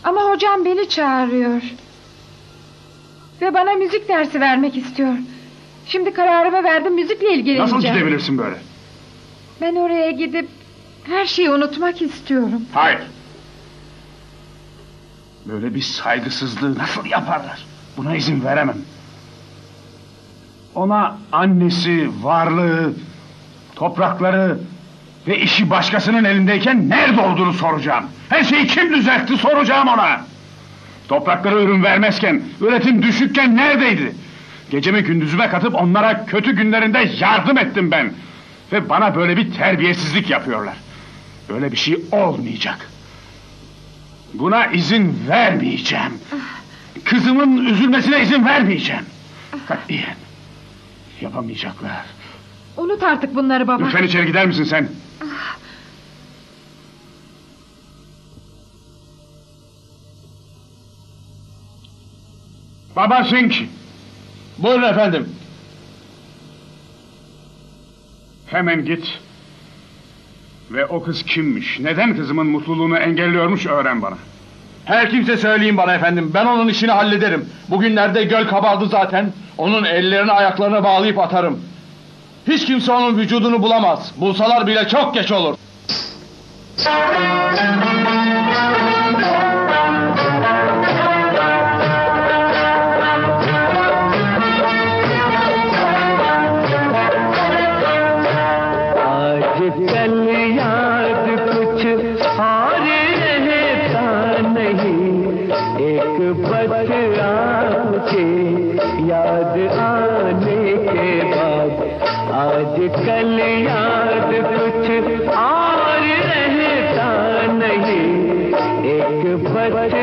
Ama hocam beni çağırıyor. Ve bana müzik dersi vermek istiyor. Şimdi kararımı verdim müzikle ilgileneceğim. Nasıl gidebilirsin böyle? Ben oraya gidip her şeyi unutmak istiyorum. Hayır. Böyle bir saygısızlığı nasıl yaparlar? Buna izin veremem. Ona annesi, varlığı, toprakları ve işi başkasının elindeyken nerede olduğunu soracağım. Her şeyi kim düzeltti soracağım ona. Topraklara ürün vermezken, üretim düşükken neredeydi? Gecemi gündüzüme katıp onlara kötü günlerinde yardım ettim ben. Ve bana böyle bir terbiyesizlik yapıyorlar. Böyle bir şey olmayacak. Buna izin vermeyeceğim. Kızımın üzülmesine izin vermeyeceğim. Katiyen. Yapamayacaklar. Unut artık bunları baba. Lütfen içeri gider misin sen? Baba Sink. Buyurun efendim. Hemen git. Ve o kız kimmiş? Neden kızımın mutluluğunu engelliyormuş öğren bana. Her kimse söyleyin bana efendim. Ben onun işini hallederim. Bugünlerde göl kabardı zaten. Onun ellerini ayaklarına bağlayıp atarım. Hiç kimse onun vücudunu bulamaz. Bulsalar bile çok geç olur. Bye. Bye.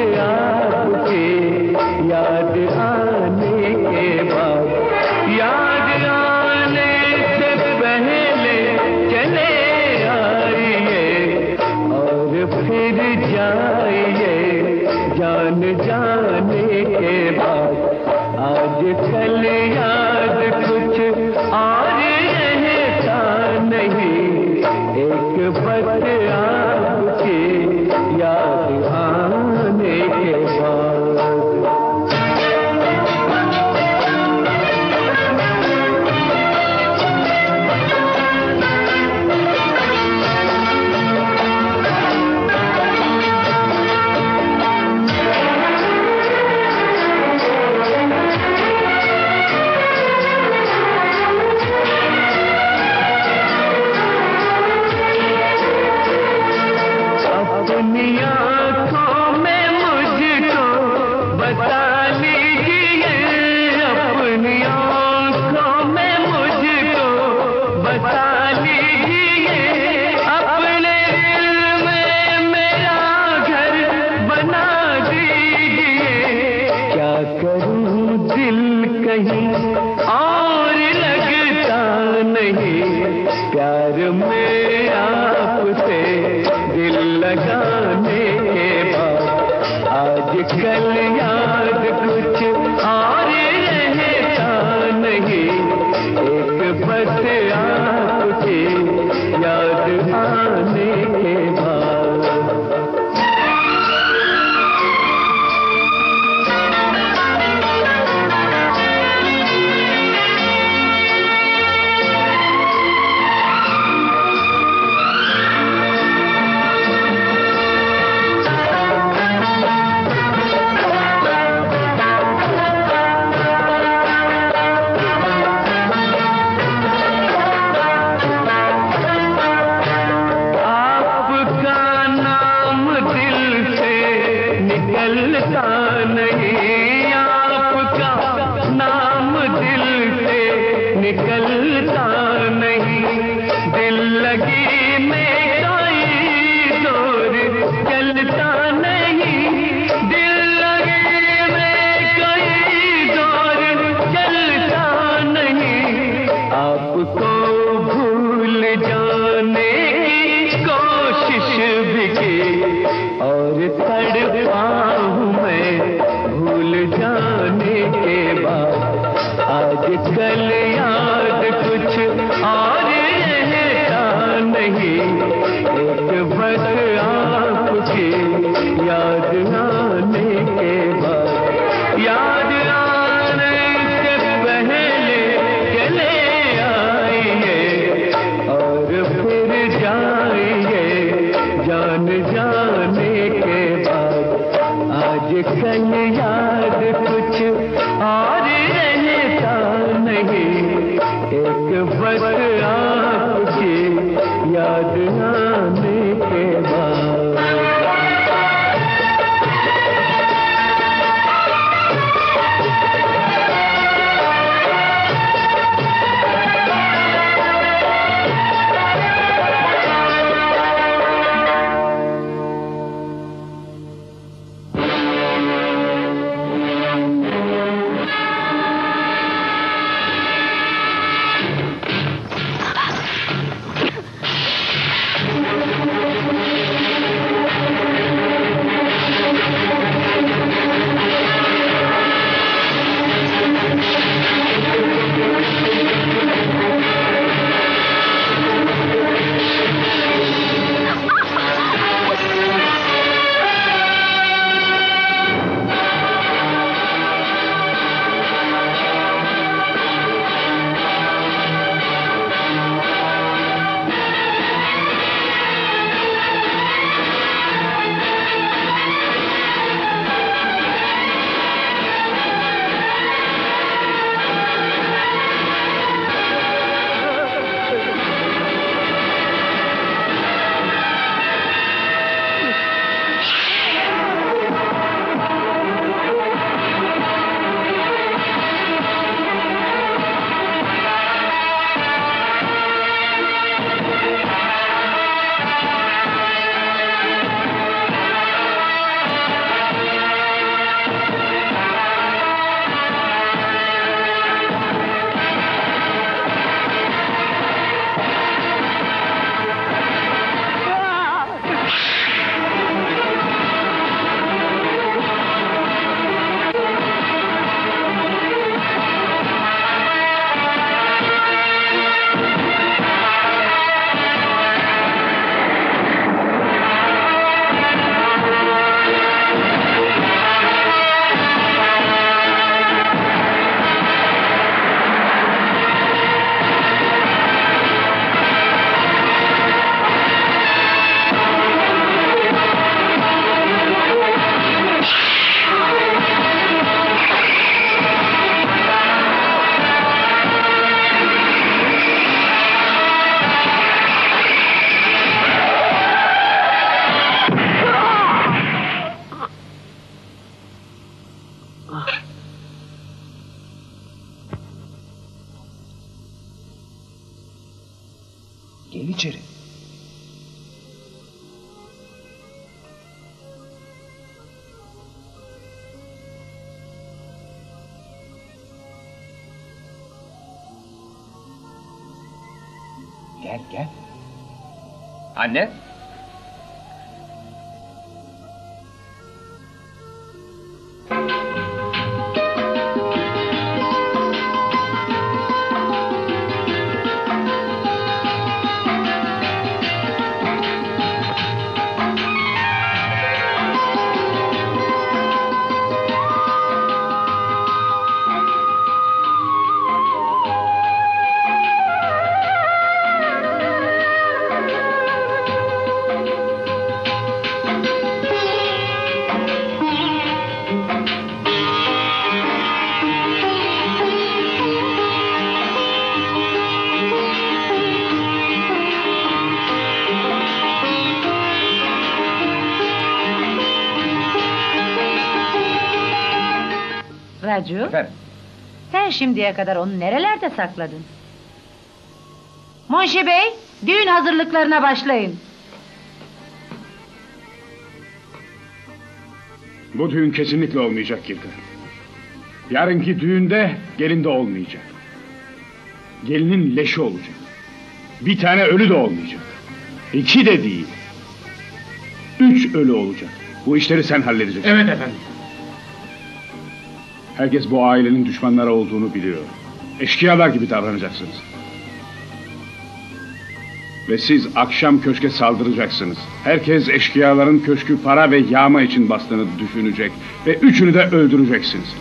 आज कल याद कुछ और रहता नहीं एक बस आपके याद ना Efendim. sen şimdiye kadar onu nerelerde sakladın? Monşi Bey, düğün hazırlıklarına başlayın. Bu düğün kesinlikle olmayacak Gilgar. Yarınki düğünde gelin de olmayacak. Gelinin leşi olacak. Bir tane ölü de olmayacak. İki de değil. Üç ölü olacak. Bu işleri sen halledeceksin. Evet efendim. Herkes bu ailenin düşmanları olduğunu biliyor. Eşkıyalar gibi davranacaksınız. Ve siz akşam köşke saldıracaksınız. Herkes eşkıyaların köşkü para ve yağma için bastığını düşünecek. Ve üçünü de öldüreceksiniz.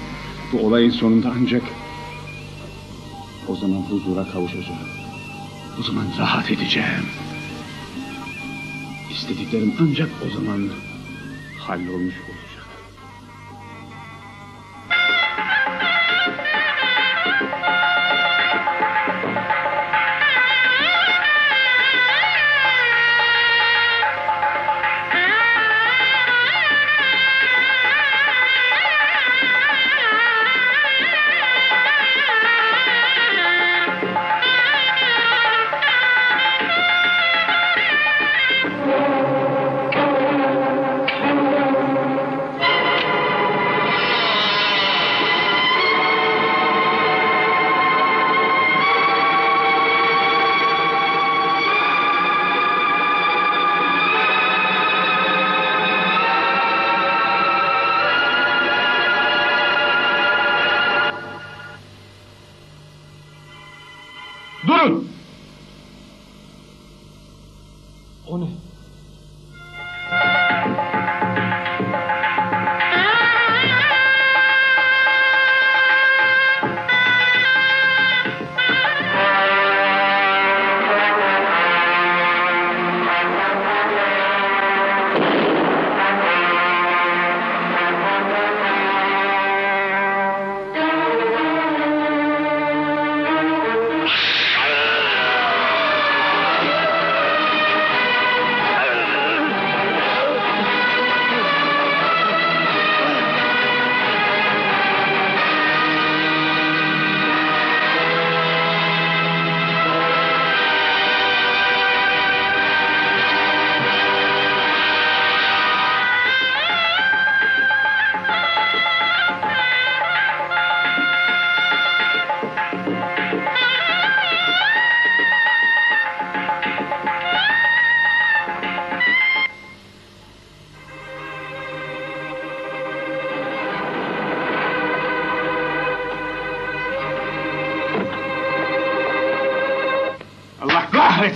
Bu olayın sonunda ancak... O zaman huzura kavuşacağım. O zaman rahat edeceğim. İstediklerim ancak o zaman hallolmuş olacak.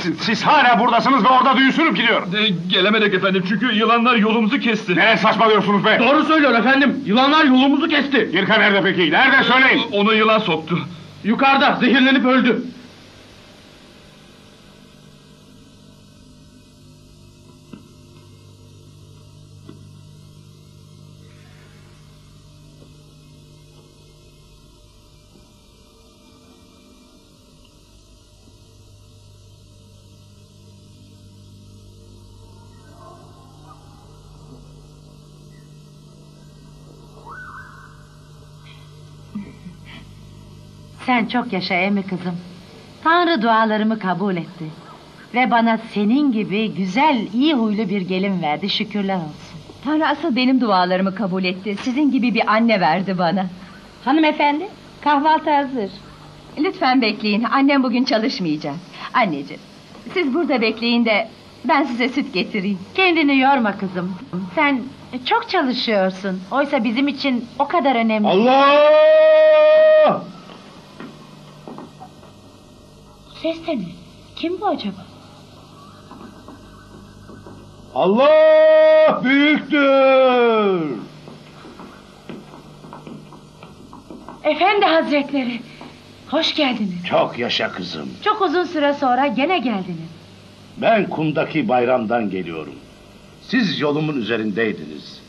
Kahretsin! Siz hala buradasınız ve orada sürüp gidiyor. gelemedik efendim çünkü yılanlar yolumuzu kesti. Ne saçmalıyorsunuz be? Doğru söylüyor efendim. Yılanlar yolumuzu kesti. Girka nerede peki? Nerede söyleyin? Onu yılan soktu. Yukarıda zehirlenip öldü. Sen çok yaşa emi kızım. Tanrı dualarımı kabul etti. Ve bana senin gibi güzel, iyi huylu bir gelin verdi. Şükürler olsun. Tanrı asıl benim dualarımı kabul etti. Sizin gibi bir anne verdi bana. Hanımefendi, kahvaltı hazır. Lütfen bekleyin. Annem bugün çalışmayacak. Anneciğim, Siz burada bekleyin de ben size süt getireyim. Kendini yorma kızım. Sen çok çalışıyorsun. Oysa bizim için o kadar önemli. Allah! Ses de ne? Kim bu acaba? Allah büyüktür. Efendi hazretleri. Hoş geldiniz. Çok yaşa kızım. Çok uzun süre sonra gene geldiniz. Ben kumdaki bayramdan geliyorum. Siz yolumun üzerindeydiniz.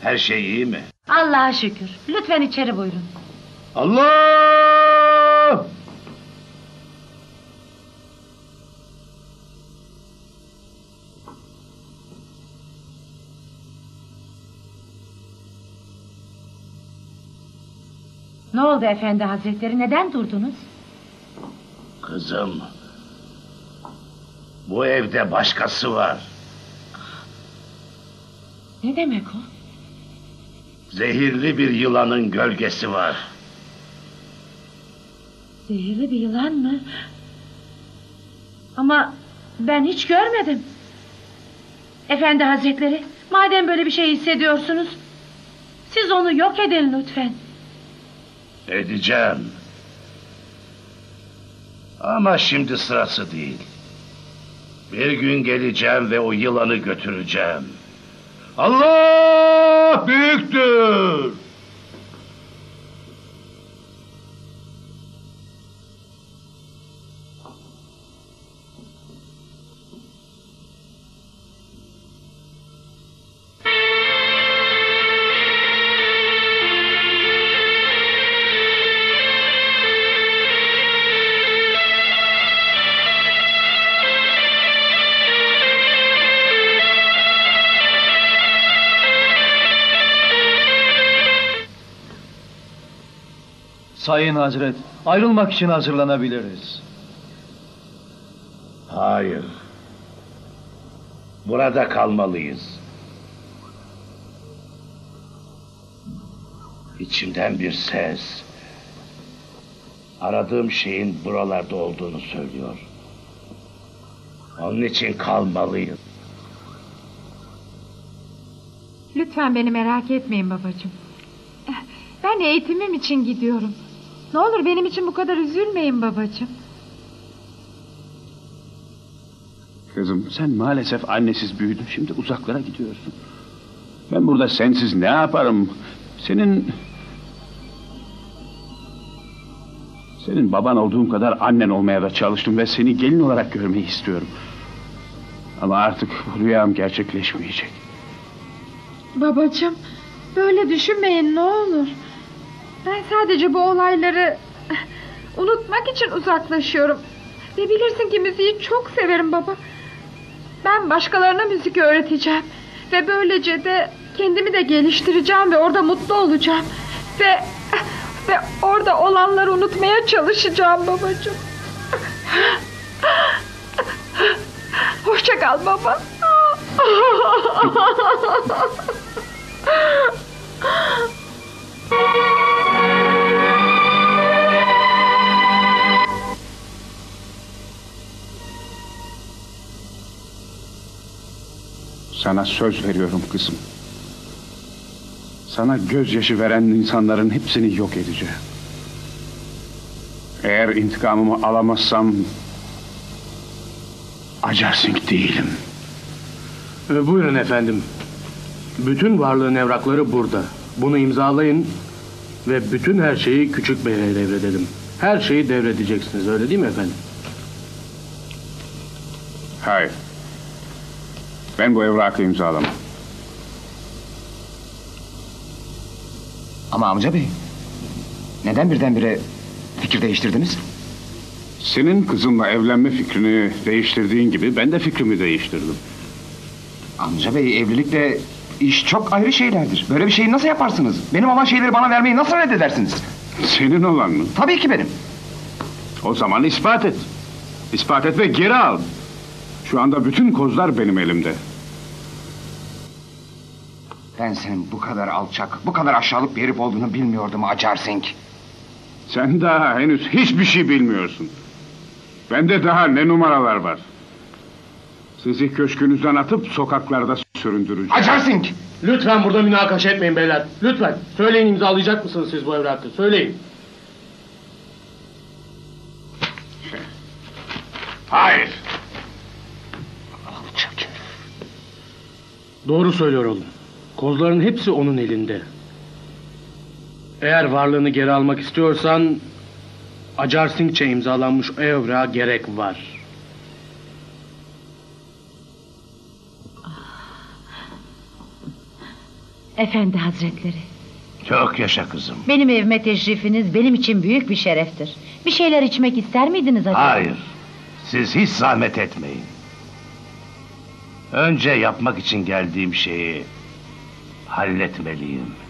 Her şey iyi mi? Allah'a şükür. Lütfen içeri buyurun. Allah! Ne oldu efendi hazretleri? Neden durdunuz? Kızım. Bu evde başkası var. Ne demek o? Zehirli bir yılanın gölgesi var. Zehirli bir yılan mı? Ama ben hiç görmedim. Efendi hazretleri, madem böyle bir şey hissediyorsunuz, siz onu yok edin lütfen. Edeceğim. Ama şimdi sırası değil. Bir gün geleceğim ve o yılanı götüreceğim. Allah büyüktür. Sayın Hazret, ayrılmak için hazırlanabiliriz. Hayır. Burada kalmalıyız. İçimden bir ses. Aradığım şeyin buralarda olduğunu söylüyor. Onun için kalmalıyız. Lütfen beni merak etmeyin babacığım. Ben eğitimim için gidiyorum. Ne olur benim için bu kadar üzülmeyin babacığım. Kızım sen maalesef annesiz büyüdün. Şimdi uzaklara gidiyorsun. Ben burada sensiz ne yaparım? Senin... Senin baban olduğum kadar annen olmaya da çalıştım ve seni gelin olarak görmeyi istiyorum. Ama artık rüyam gerçekleşmeyecek. Babacığım böyle düşünmeyin ne olur. Ben sadece bu olayları unutmak için uzaklaşıyorum. Ve bilirsin ki müziği çok severim baba. Ben başkalarına müzik öğreteceğim. Ve böylece de kendimi de geliştireceğim ve orada mutlu olacağım. Ve ve orada olanları unutmaya çalışacağım babacığım. Hoşça kal baba. Sana söz veriyorum kızım. Sana gözyaşı veren insanların hepsini yok edeceğim. Eğer intikamımı alamazsam... Acarsink değilim. Ee, buyurun efendim. Bütün varlığın evrakları burada. Bunu imzalayın ve bütün her şeyi küçük beye devredelim. Her şeyi devredeceksiniz öyle değil mi efendim? Hayır. Ben bu evrakı imzalamam. Ama amca bey, neden birdenbire fikir değiştirdiniz? Senin kızınla evlenme fikrini değiştirdiğin gibi ben de fikrimi değiştirdim. Amca bey evlilikle iş çok ayrı şeylerdir. Böyle bir şeyi nasıl yaparsınız? Benim olan şeyleri bana vermeyi nasıl reddedersiniz? Senin olan mı? Tabii ki benim. O zaman ispat et. İspat et ve geri al. Şu anda bütün kozlar benim elimde. Ben senin bu kadar alçak, bu kadar aşağılık bir herif olduğunu bilmiyordum Acar Singh. Sen daha henüz hiçbir şey bilmiyorsun. Bende daha ne numaralar var. Sizi köşkünüzden atıp sokaklarda süründüreceğim. Acarsing! Lütfen burada münakaşa etmeyin beyler. Lütfen. Söyleyin imzalayacak mısınız siz bu evrakı? Söyleyin. Hayır. Doğru söylüyor oğlum. Kozların hepsi onun elinde. Eğer varlığını geri almak istiyorsan... Acar Singh'çe imzalanmış o evrağa gerek var. Efendi hazretleri. Çok yaşa kızım. Benim evime teşrifiniz benim için büyük bir şereftir. Bir şeyler içmek ister miydiniz acaba? Hayır. Siz hiç zahmet etmeyin. Önce yapmak için geldiğim şeyi halletmeliyim.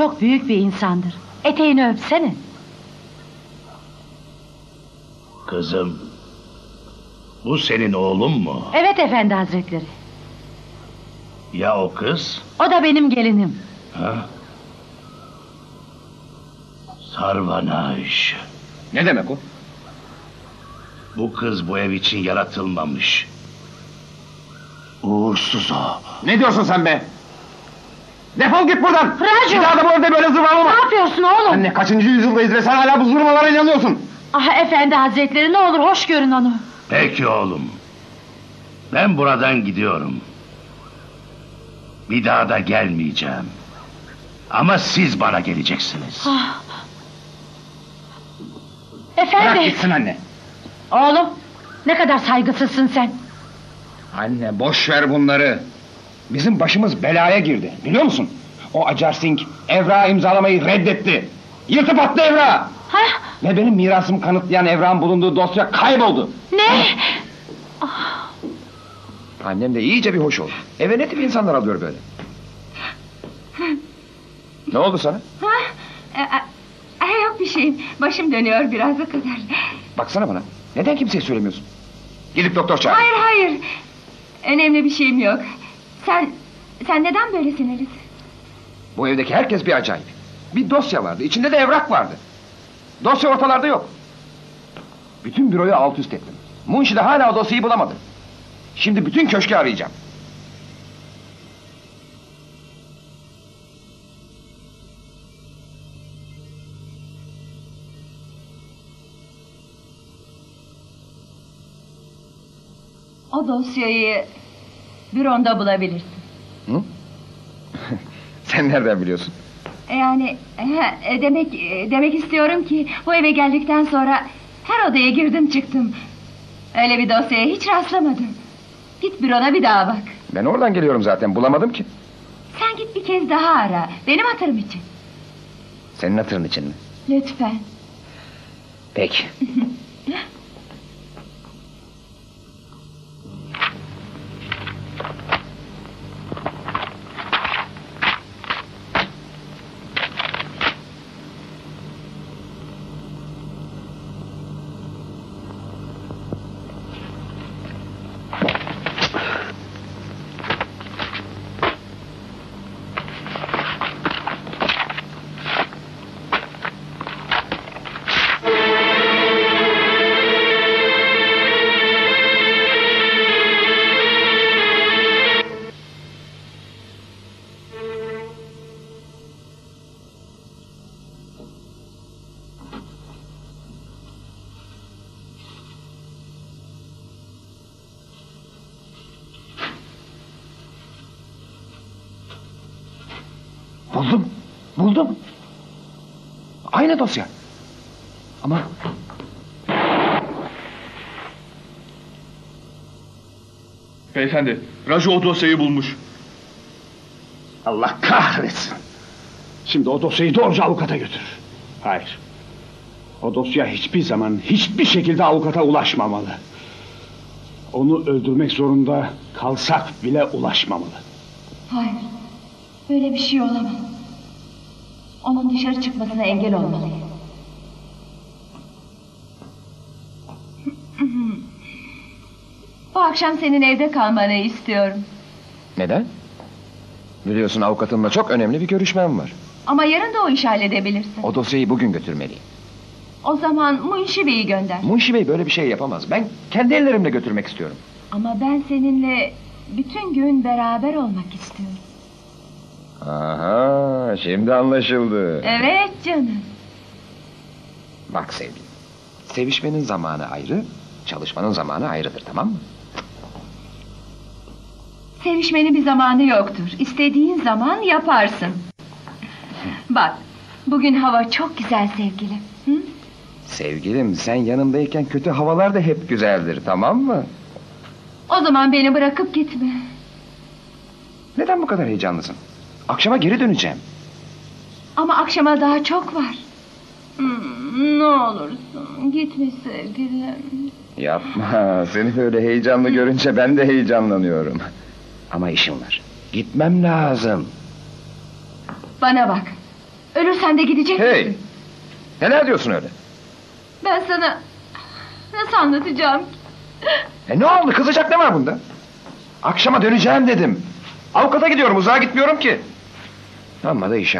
Çok büyük bir insandır. Eteğini öpsene. Kızım. Bu senin oğlun mu? Evet efendi hazretleri. Ya o kız? O da benim gelinim. Ha? Sarvanaj. Ne demek o? Bu kız bu ev için yaratılmamış. Uğursuz o. Ne diyorsun sen be? Defol git buradan! Racu! Bir daha da bu evde böyle zırvalama! Ne yapıyorsun oğlum? Anne kaçıncı yüzyıldayız ve sen hala bu zırvalara inanıyorsun? Ah efendi hazretleri ne olur hoş görün onu. Peki oğlum. Ben buradan gidiyorum. Bir daha da gelmeyeceğim. Ama siz bana geleceksiniz. Ah. Bırak Efendi. gitsin anne. Oğlum ne kadar saygısızsın sen. Anne boş ver bunları. Bizim başımız belaya girdi. Biliyor musun? O Acar Singh evrağı imzalamayı reddetti. Yırtıp attı evrağı. Ha? Ve benim mirasımı kanıtlayan evrağın bulunduğu dosya kayboldu. Ne? Annem de iyice bir hoş oldu. Eve ne tip insanlar alıyor böyle? ne oldu sana? Ha? E, e, e, yok bir şeyim. Başım dönüyor biraz o kadar. Baksana bana. Neden kimseye söylemiyorsun? Gidip doktor çağır. Hayır hayır. Önemli bir şeyim yok. Sen sen neden böylesin Alice? Bu evdeki herkes bir acayip. Bir dosya vardı. içinde de evrak vardı. Dosya ortalarda yok. Bütün büroyu alt üst ettim. Munşi de hala o dosyayı bulamadı. Şimdi bütün köşkü arayacağım. O dosyayı büronda bulabilirsin. Hı? Sen nereden biliyorsun? Yani e, e, demek e, demek istiyorum ki bu eve geldikten sonra her odaya girdim çıktım. Öyle bir dosyaya hiç rastlamadım. Git bürona bir daha bak. Ben oradan geliyorum zaten. Bulamadım ki. Sen git bir kez daha ara. Benim hatırım için. Senin hatırın için mi? Lütfen. Peki. dosya. Ama Beyefendi, Raju o dosyayı bulmuş. Allah kahretsin. Şimdi o dosyayı doğruca avukata götür. Hayır. O dosya hiçbir zaman, hiçbir şekilde avukata ulaşmamalı. Onu öldürmek zorunda kalsak bile ulaşmamalı. Hayır. Böyle bir şey olamaz. Onun dışarı çıkmasına engel olmalıyım. Bu akşam senin evde kalmanı istiyorum. Neden? Biliyorsun avukatımla çok önemli bir görüşmem var. Ama yarın da o işi halledebilirsin. O dosyayı bugün götürmeliyim. O zaman Munşi Bey'i gönder. Munşi Bey böyle bir şey yapamaz. Ben kendi ellerimle götürmek istiyorum. Ama ben seninle bütün gün beraber olmak istiyorum. Aha, şimdi anlaşıldı. Evet canım. Bak sevgilim, sevişmenin zamanı ayrı, çalışmanın zamanı ayrıdır tamam mı? Sevişmenin bir zamanı yoktur. İstediğin zaman yaparsın. Bak, bugün hava çok güzel sevgilim. Hı? Sevgilim sen yanımdayken kötü havalar da hep güzeldir tamam mı? O zaman beni bırakıp gitme. Neden bu kadar heyecanlısın? Akşama geri döneceğim. Ama akşama daha çok var. Hmm, ne olursun gitme sevgilim. Yapma, seni böyle heyecanlı görünce ben de heyecanlanıyorum. Ama işim var. Gitmem lazım. Bana bak. Ölürsen de gidecek Hey! misin? Neler diyorsun öyle? Ben sana nasıl anlatacağım? E ne oldu? Kızacak ne var bunda? Akşama döneceğim dedim. Avukata gidiyorum, uzağa gitmiyorum ki. Amma da iş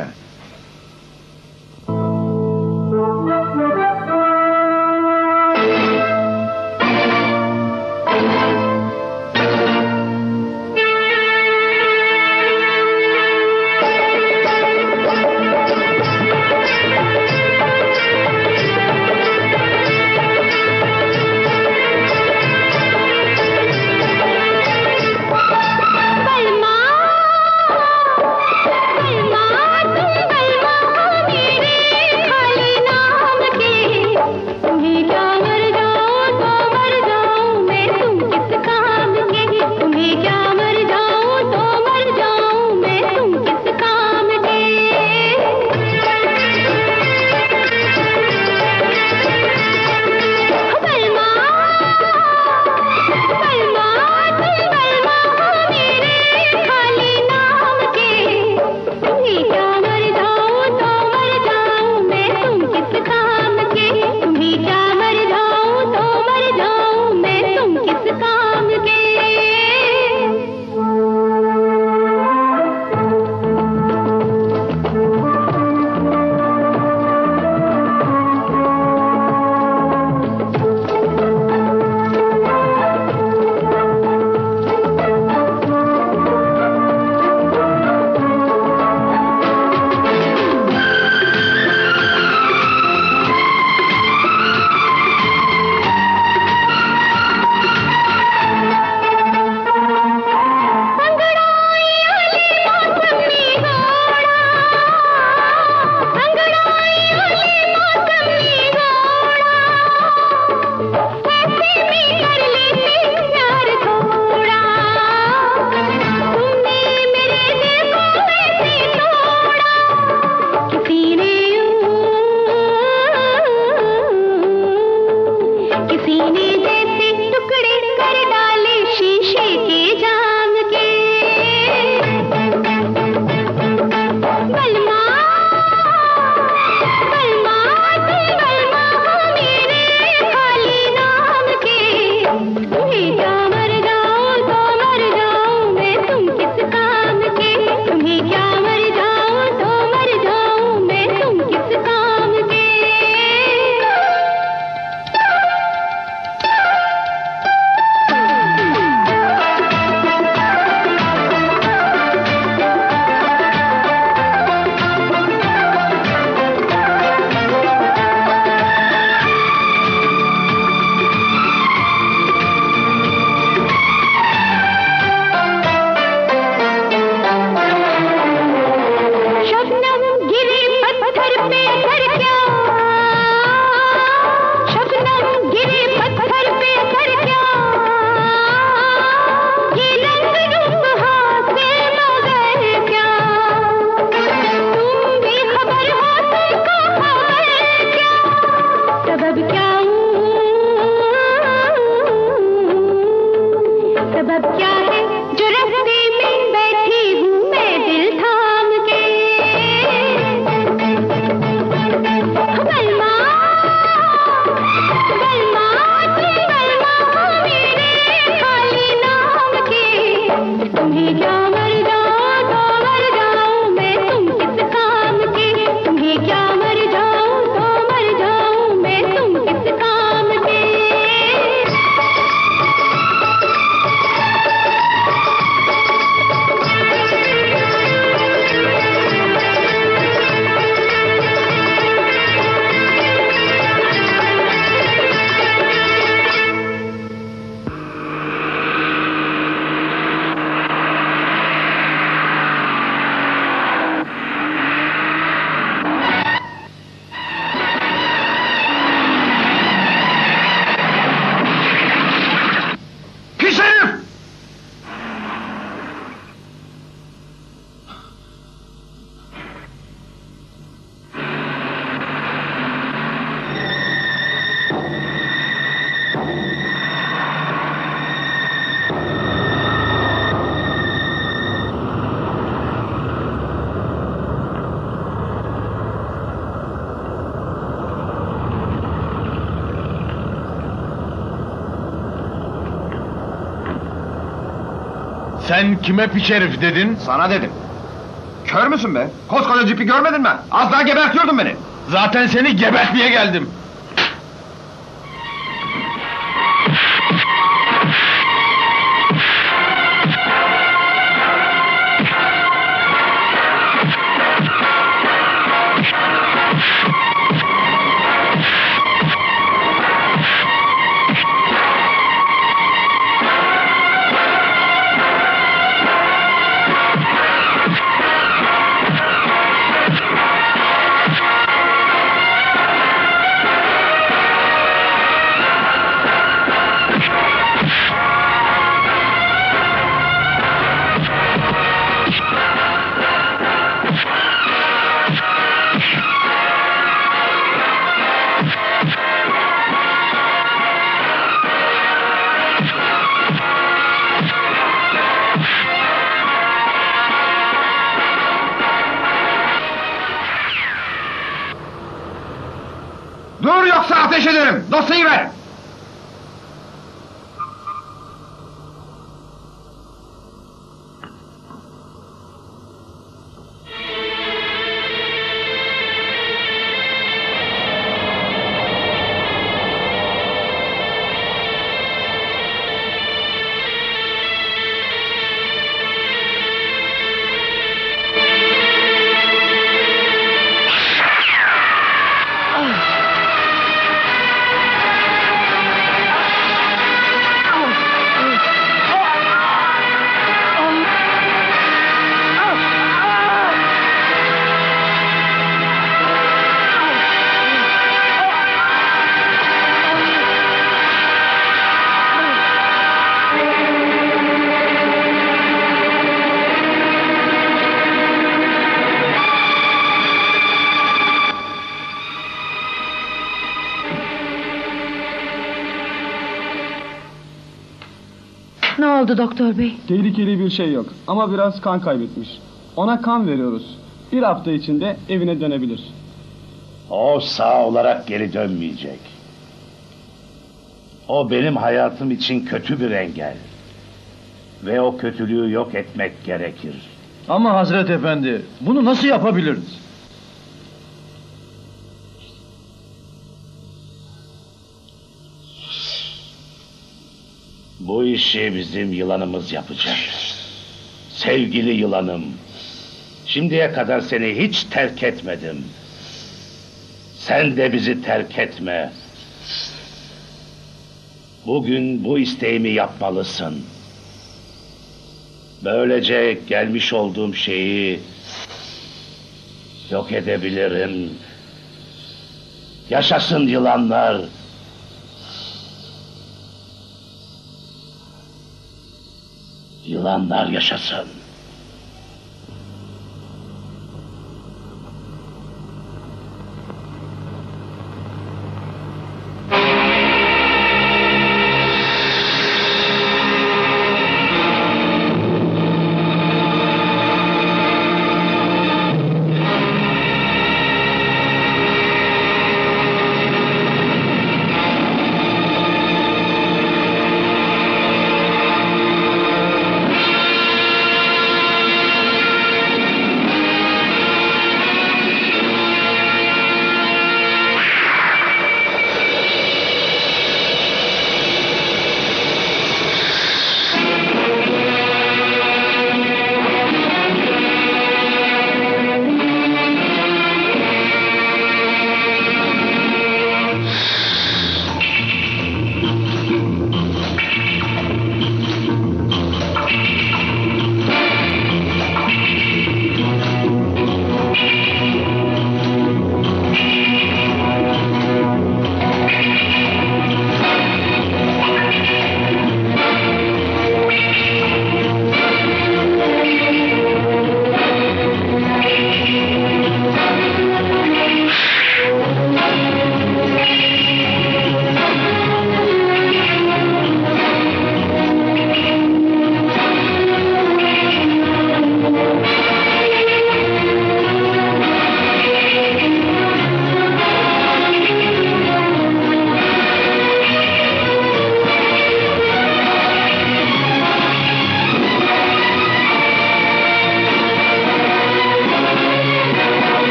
Sen kime piç herif dedin? Sana dedim. Kör müsün be? Koskoca cipi görmedin mi? Az daha gebertiyordun beni. Zaten seni gebertmeye geldim. Oldu doktor bey? Tehlikeli bir şey yok ama biraz kan kaybetmiş. Ona kan veriyoruz. Bir hafta içinde evine dönebilir. O sağ olarak geri dönmeyecek. O benim hayatım için kötü bir engel. Ve o kötülüğü yok etmek gerekir. Ama Hazret Efendi bunu nasıl yapabiliriz? Bu işi bizim yılanımız yapacak. Sevgili yılanım. Şimdiye kadar seni hiç terk etmedim. Sen de bizi terk etme. Bugün bu isteğimi yapmalısın. Böylece gelmiş olduğum şeyi yok edebilirim. Yaşasın yılanlar. Yılanlar yaşasın.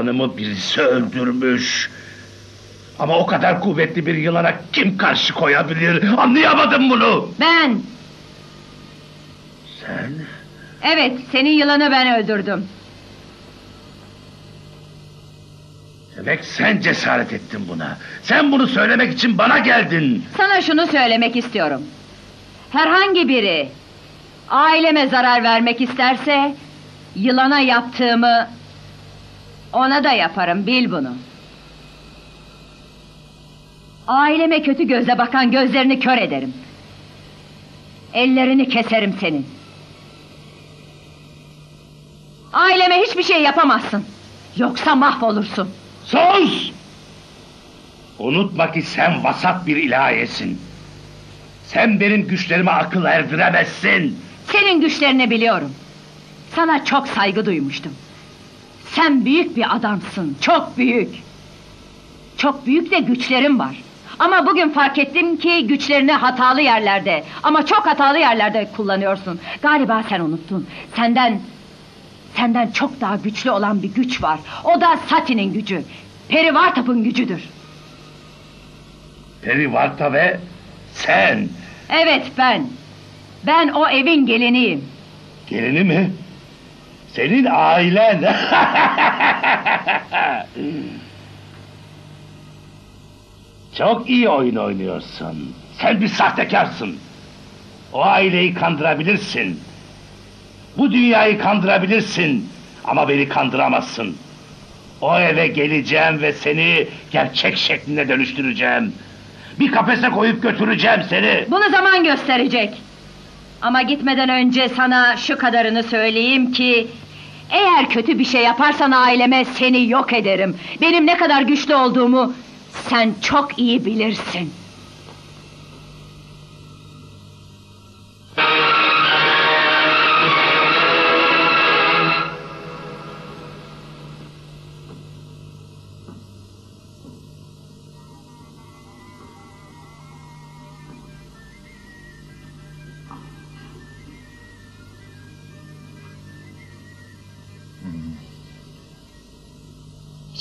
Yılanımı birisi öldürmüş. Ama o kadar kuvvetli bir yılana kim karşı koyabilir? Anlayamadım bunu. Ben. Sen? Evet, senin yılanı ben öldürdüm. Demek sen cesaret ettin buna. Sen bunu söylemek için bana geldin. Sana şunu söylemek istiyorum. Herhangi biri aileme zarar vermek isterse yılana yaptığımı ona da yaparım bil bunu. Aileme kötü gözle bakan gözlerini kör ederim. Ellerini keserim senin. Aileme hiçbir şey yapamazsın. Yoksa mahvolursun. Sus! Unutma ki sen vasat bir ilahiyesin. Sen benim güçlerime akıl erdiremezsin. Senin güçlerini biliyorum. Sana çok saygı duymuştum. Sen büyük bir adamsın, çok büyük. Çok büyük de güçlerin var. Ama bugün fark ettim ki güçlerini hatalı yerlerde, ama çok hatalı yerlerde kullanıyorsun. Galiba sen unuttun. Senden, senden çok daha güçlü olan bir güç var. O da Sati'nin gücü. Perivartap'ın gücüdür. Perivarta ve sen. Evet ben. Ben o evin geliniyim. Gelini mi? Senin ailen. Çok iyi oyun oynuyorsun. Sen bir sahtekarsın. O aileyi kandırabilirsin. Bu dünyayı kandırabilirsin. Ama beni kandıramazsın. O eve geleceğim ve seni gerçek şekline dönüştüreceğim. Bir kafese koyup götüreceğim seni. Bunu zaman gösterecek. Ama gitmeden önce sana şu kadarını söyleyeyim ki... ...eğer kötü bir şey yaparsan aileme seni yok ederim. Benim ne kadar güçlü olduğumu sen çok iyi bilirsin.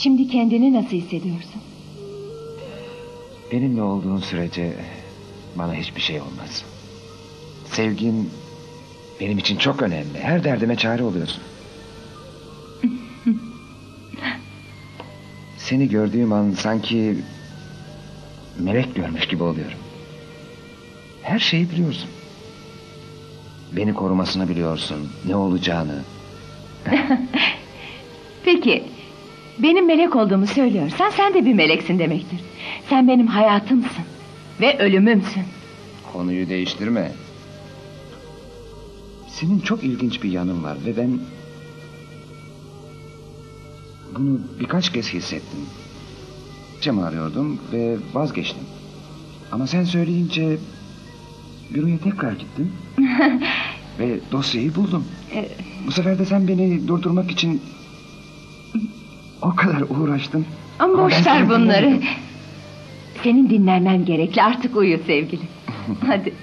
Şimdi kendini nasıl hissediyorsun? Benimle olduğun sürece bana hiçbir şey olmaz. Sevgin benim için çok önemli. Her derdime çare oluyorsun. Seni gördüğüm an sanki melek görmüş gibi oluyorum. Her şeyi biliyorsun. Beni korumasını biliyorsun. Ne olacağını. Peki, benim melek olduğumu söylüyorsan sen de bir meleksin demektir. Sen benim hayatımsın ve ölümümsün. Konuyu değiştirme. Senin çok ilginç bir yanın var ve ben... Bunu birkaç kez hissettim. Cem arıyordum ve vazgeçtim. Ama sen söyleyince... Büroya tekrar gittim ve dosyayı buldum. Bu sefer de sen beni durdurmak için... O kadar uğraştın. Ama Ama boş ver bunları. Senin dinlenmen gerekli artık uyu sevgilim. Hadi.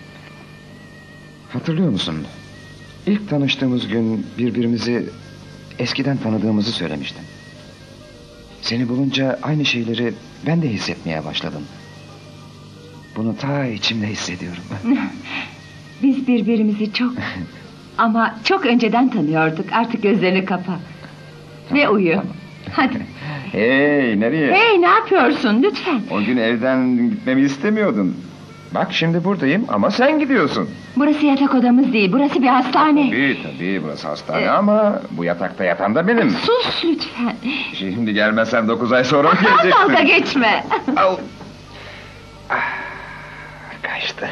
Hatırlıyor musun? İlk tanıştığımız gün birbirimizi eskiden tanıdığımızı söylemiştin. Seni bulunca aynı şeyleri ben de hissetmeye başladım. Bunu ta içimde hissediyorum. Biz birbirimizi çok ama çok önceden tanıyorduk. Artık gözlerini kapa. Ve uyu. Hadi. Hey nereye? Hey ne yapıyorsun lütfen? O gün evden gitmemi istemiyordun. Bak şimdi buradayım ama sen gidiyorsun. Burası yatak odamız değil. Burası bir hastane. Tabii tabii burası hastane ama bu yatakta yatan da benim. Sus lütfen. Şimdi gelmezsem dokuz ay sonra mı Dalga geleceksin? geçme. Al. Kaçtı.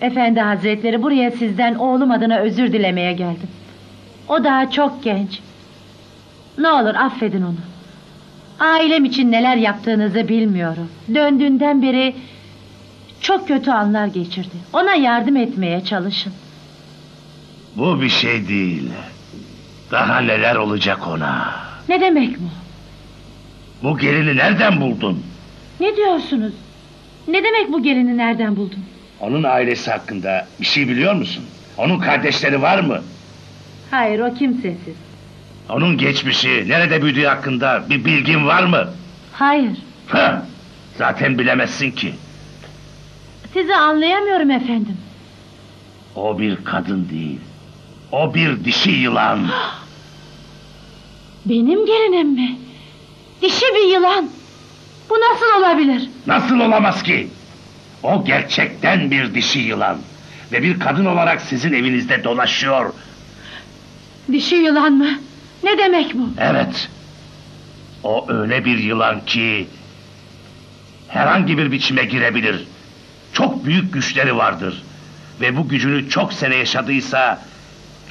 Efendi hazretleri buraya sizden oğlum adına özür dilemeye geldim. O daha çok genç. Ne olur affedin onu. Ailem için neler yaptığınızı bilmiyorum. Döndüğünden beri çok kötü anlar geçirdi. Ona yardım etmeye çalışın. Bu bir şey değil. Daha neler olacak ona? Ne demek bu? Bu gelini nereden buldun? Ne diyorsunuz? Ne demek bu gelini nereden buldun? Onun ailesi hakkında bir şey biliyor musun? Onun kardeşleri var mı? Hayır o kimsesiz. Onun geçmişi, nerede büyüdüğü hakkında bir bilgin var mı? Hayır. Heh, zaten bilemezsin ki. Sizi anlayamıyorum efendim. O bir kadın değil. O bir dişi yılan. Benim gelinim mi? Dişi bir yılan. Bu nasıl olabilir? Nasıl olamaz ki? O gerçekten bir dişi yılan. Ve bir kadın olarak sizin evinizde dolaşıyor. Dişi yılan mı? Ne demek bu? Evet. O öyle bir yılan ki... ...herhangi bir biçime girebilir. Çok büyük güçleri vardır. Ve bu gücünü çok sene yaşadıysa...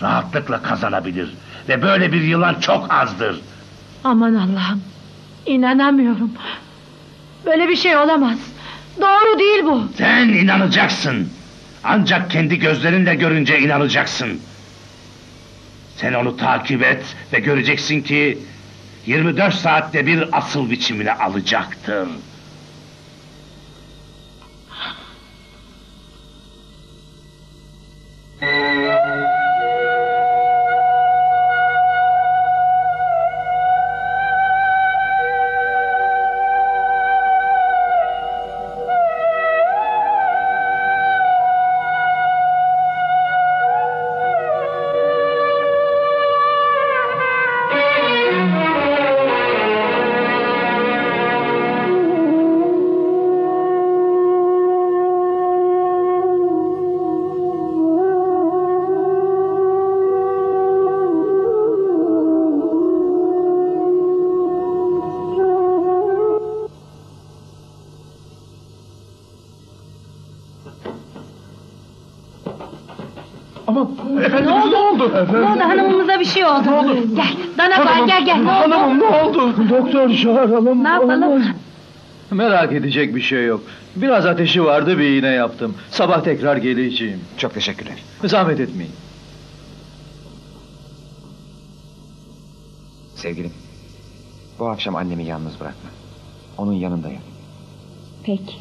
...rahatlıkla kazanabilir. Ve böyle bir yılan çok azdır. Aman Allah'ım. İnanamıyorum. Böyle bir şey olamaz. Doğru değil bu. Sen inanacaksın. Ancak kendi gözlerinle görünce inanacaksın. Sen onu takip et ve göreceksin ki 24 saatte bir asıl biçimini alacaktır. Ama efendim Ne oldu? ne oldu? Ne oldu hanımımıza bir şey oldu. Ne oldu? Gel Dana Bay gel gel. Ne oldu? Hanımım ne oldu? Doktor çağıralım. Ne yapalım? Olmaz. Merak edecek bir şey yok. Biraz ateşi vardı bir iğne yaptım. Sabah tekrar geleceğim. Çok teşekkürler. Zahmet etmeyin. Sevgilim, bu akşam annemi yalnız bırakma. Onun yanındayım. Peki.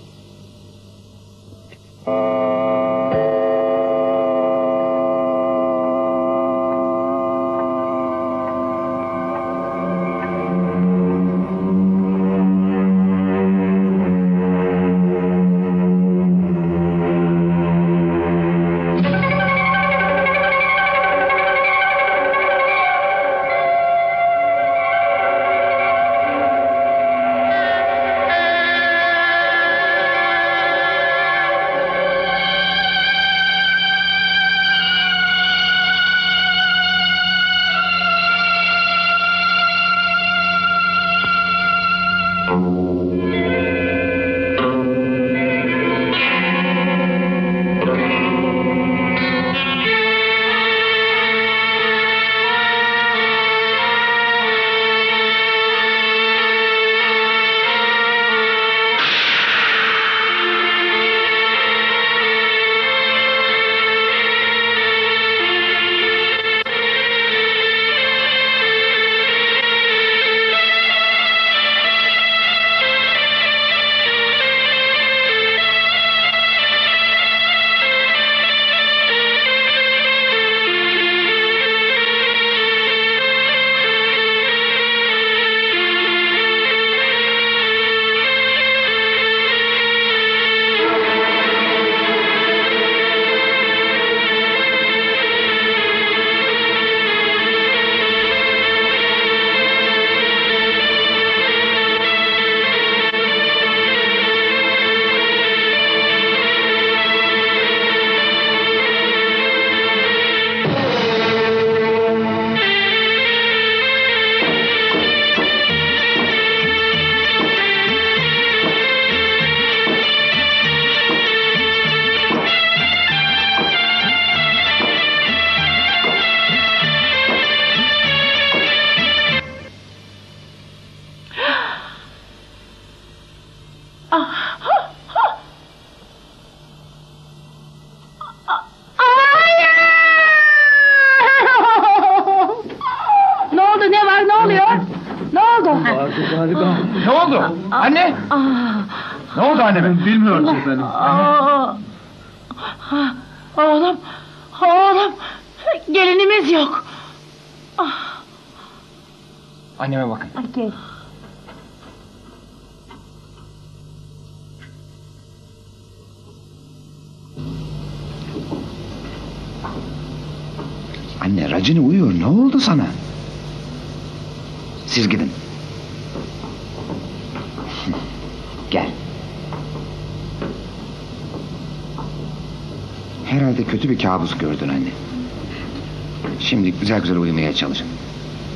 Şimdi güzel güzel uyumaya çalışın.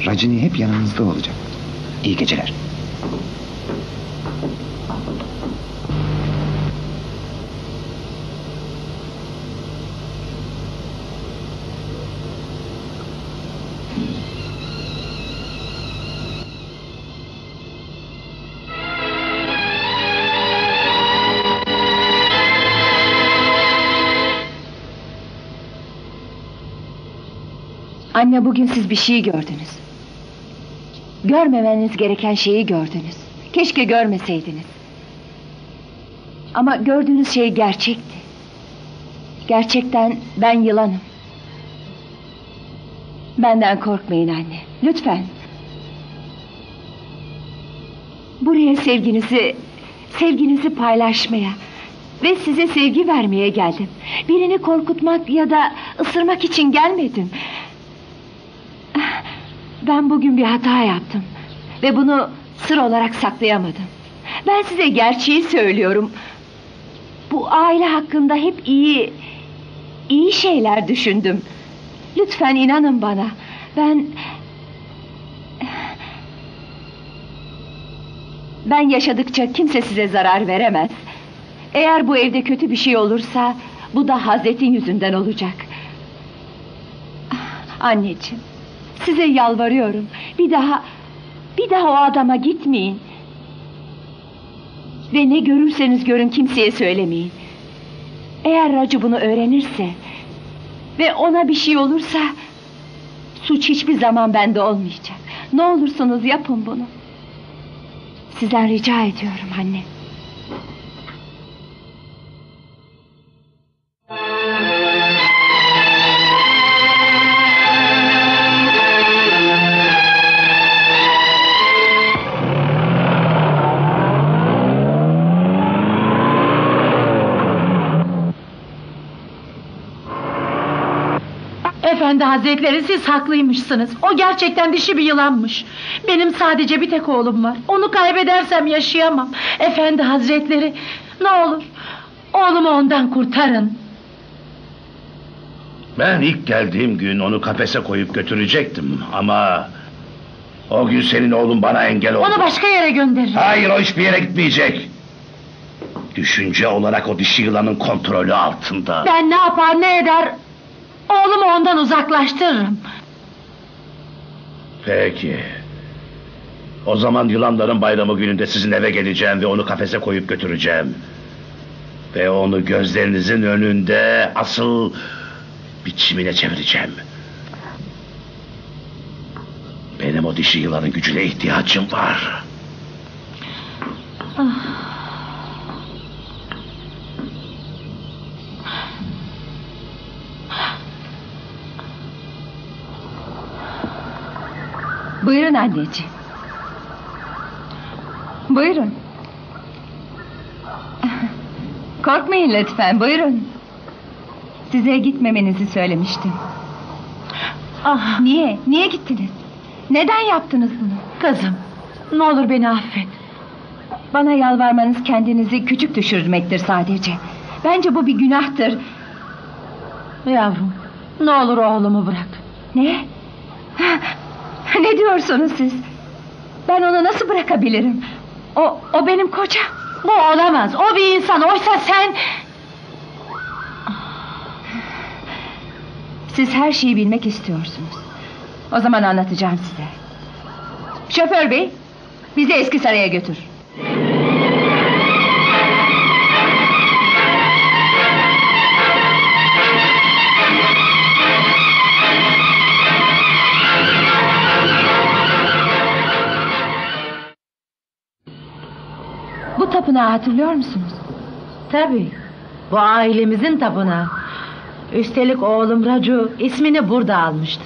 Racini hep yanınızda olacak. İyi geceler. Anne bugün siz bir şey gördünüz. Görmemeniz gereken şeyi gördünüz. Keşke görmeseydiniz. Ama gördüğünüz şey gerçekti. Gerçekten ben yılanım. Benden korkmayın anne. Lütfen. Buraya sevginizi, sevginizi paylaşmaya ve size sevgi vermeye geldim. Birini korkutmak ya da ısırmak için gelmedim. Ben bugün bir hata yaptım. Ve bunu sır olarak saklayamadım. Ben size gerçeği söylüyorum. Bu aile hakkında hep iyi... iyi şeyler düşündüm. Lütfen inanın bana. Ben... Ben yaşadıkça kimse size zarar veremez. Eğer bu evde kötü bir şey olursa... bu da Hazret'in yüzünden olacak. Anneciğim... Size yalvarıyorum. Bir daha, bir daha o adama gitmeyin. Ve ne görürseniz görün kimseye söylemeyin. Eğer Racı bunu öğrenirse ve ona bir şey olursa suç hiçbir zaman bende olmayacak. Ne olursunuz yapın bunu. Sizden rica ediyorum anne. Efendi hazretleri siz haklıymışsınız. O gerçekten dişi bir yılanmış. Benim sadece bir tek oğlum var. Onu kaybedersem yaşayamam. Efendi hazretleri ne olur oğlumu ondan kurtarın. Ben ilk geldiğim gün onu kafese koyup götürecektim ama... O gün senin oğlun bana engel oldu. Onu başka yere gönderirim. Hayır o hiçbir yere gitmeyecek. Düşünce olarak o dişi yılanın kontrolü altında. Ben ne yapar ne eder oğlumu ondan uzaklaştırırım. Peki. O zaman yılanların bayramı gününde sizin eve geleceğim ve onu kafese koyup götüreceğim. Ve onu gözlerinizin önünde asıl biçimine çevireceğim. Benim o dişi yılanın gücüne ihtiyacım var. Buyurun anneciğim. Buyurun. Korkmayın lütfen, buyurun. Size gitmemenizi söylemiştim. Ah, niye? Niye gittiniz? Neden yaptınız bunu? Kızım ne olur beni affet. Bana yalvarmanız kendinizi küçük düşürmektir sadece. Bence bu bir günahtır. Yavrum ne olur oğlumu bırak. Ne? Ne diyorsunuz siz? Ben onu nasıl bırakabilirim? O, o benim kocam. Bu olamaz. O bir insan. Oysa sen... Siz her şeyi bilmek istiyorsunuz. O zaman anlatacağım size. Şoför bey, bizi eski saraya götür. tapınağı hatırlıyor musunuz? Tabii. Bu ailemizin tapınağı. Üstelik oğlum Racu ismini burada almıştı.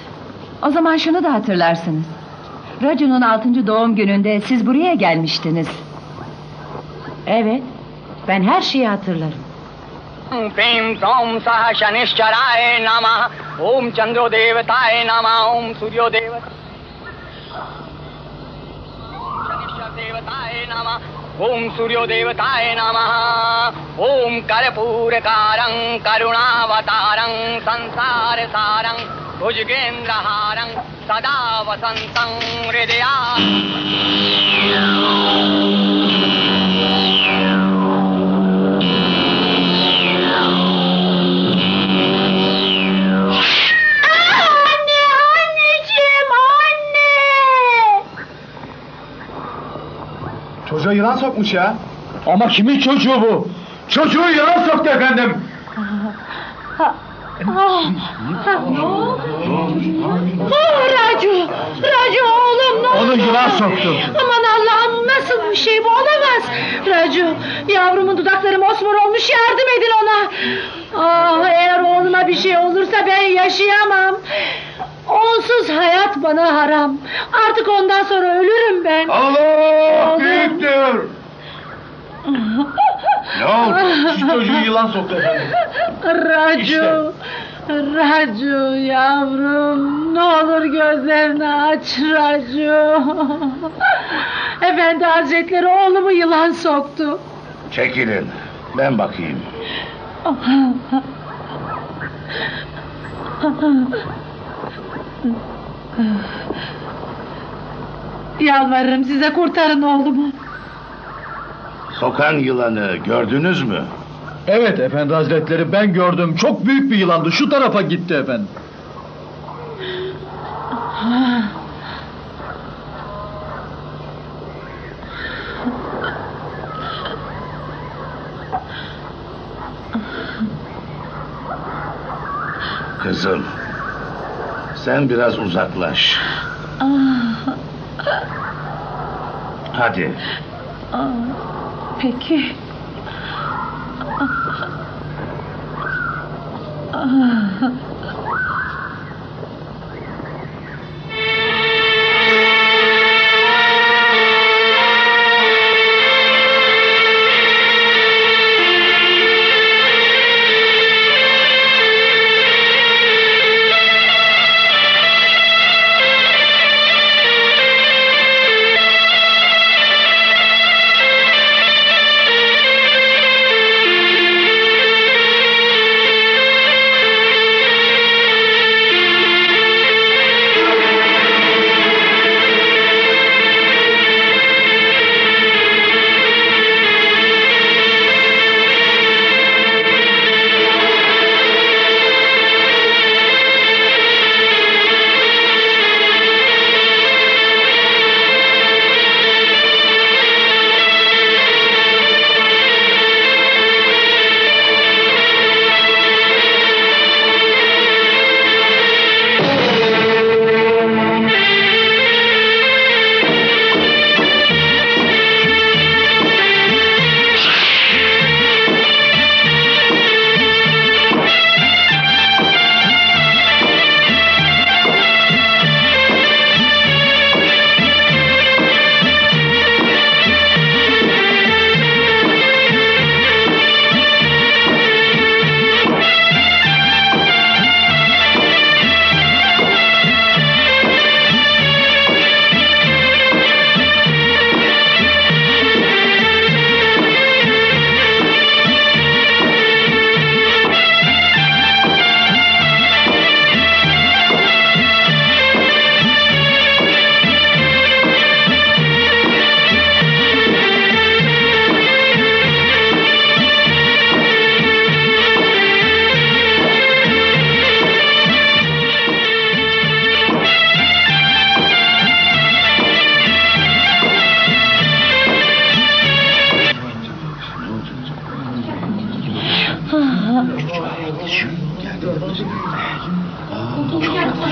O zaman şunu da hatırlarsınız. Racu'nun 6. doğum gününde siz buraya gelmiştiniz. Evet, ben her şeyi hatırlarım. प्रेम सोम सह शनिश्चराय नमः ओम चंद्रो देवताय नमः ओम सूर्यो देवता शनिश्चर देवताय नमः ओम सूर्योदेवताय नमः। ॐ कर्पूरकारं करुणावतारं संसारसारं भुजगेन्द्रहारं सदा वसन्तं हृदया Çocuğa yılan sokmuş ya. Ama kimin çocuğu bu? Çocuğu yılan soktu efendim. ne oldu? Oh, Racu, Racu oğlum ne Onu oldu? yılan soktu. Aman Allah'ım nasıl bir şey bu olamaz. Racu, yavrumun dudakları mosmor olmuş yardım edin ona. Ah eğer oğluma bir şey olursa ben yaşayamam. Onsuz hayat bana haram. Artık ondan sonra ölürüm ben. Allah büyüktür. Ne oldu? Şu çocuğu yılan soktu efendim. Racu, İşte. Racu yavrum ne olur gözlerini aç Racu. Efendi Hazretleri oğlumu yılan soktu. Çekilin. Ben bakayım. Yalvarırım size kurtarın oğlumu. Sokan yılanı gördünüz mü? Evet efendi hazretleri ben gördüm. Çok büyük bir yılandı. Şu tarafa gitti efendim. Kızım. Sen biraz uzaklaş. Hadi. Peki.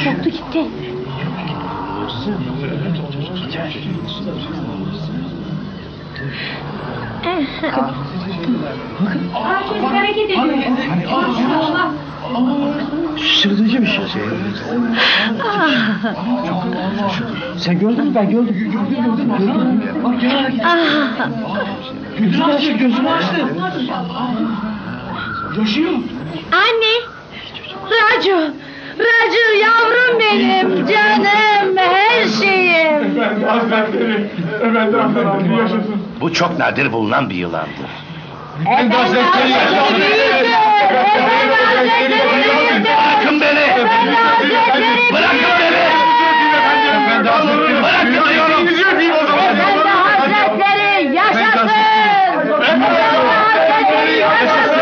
Soktu gitti. hareket ediyor. Şaşırtıcı bir şey. Sen gördün mü? Ben gördüm. Ya. Gözünü açtı, gözünü açtı. Yaşıyor. Anne! Racu! Racu yavrum benim, canım, her şeyim. Efendi Hazretleri, Efendi Hazretleri yaşasın. Bu çok nadir bulunan bir yılandır. Efendi Hazretleri yaşasın. Bırakın beni! Bırakın beni! Efendi Hazretleri, Bırakın diyorum! Efendi Hazretleri yaşasın! Efendi Hazretleri yaşasın!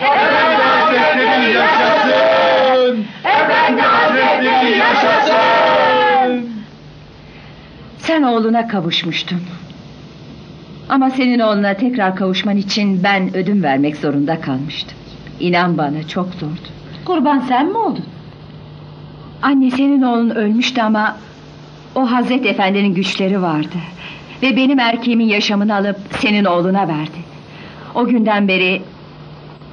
Efendi Hazretleri yaşasın! Efendi Hazretleri yaşasın! Sen oğluna kavuşmuştun. Ama senin oğluna tekrar kavuşman için ben ödün vermek zorunda kalmıştım. İnan bana çok zordu. Kurban sen mi oldun? Anne senin oğlun ölmüştü ama o Hazret Efendi'nin güçleri vardı. Ve benim erkeğimin yaşamını alıp senin oğluna verdi. O günden beri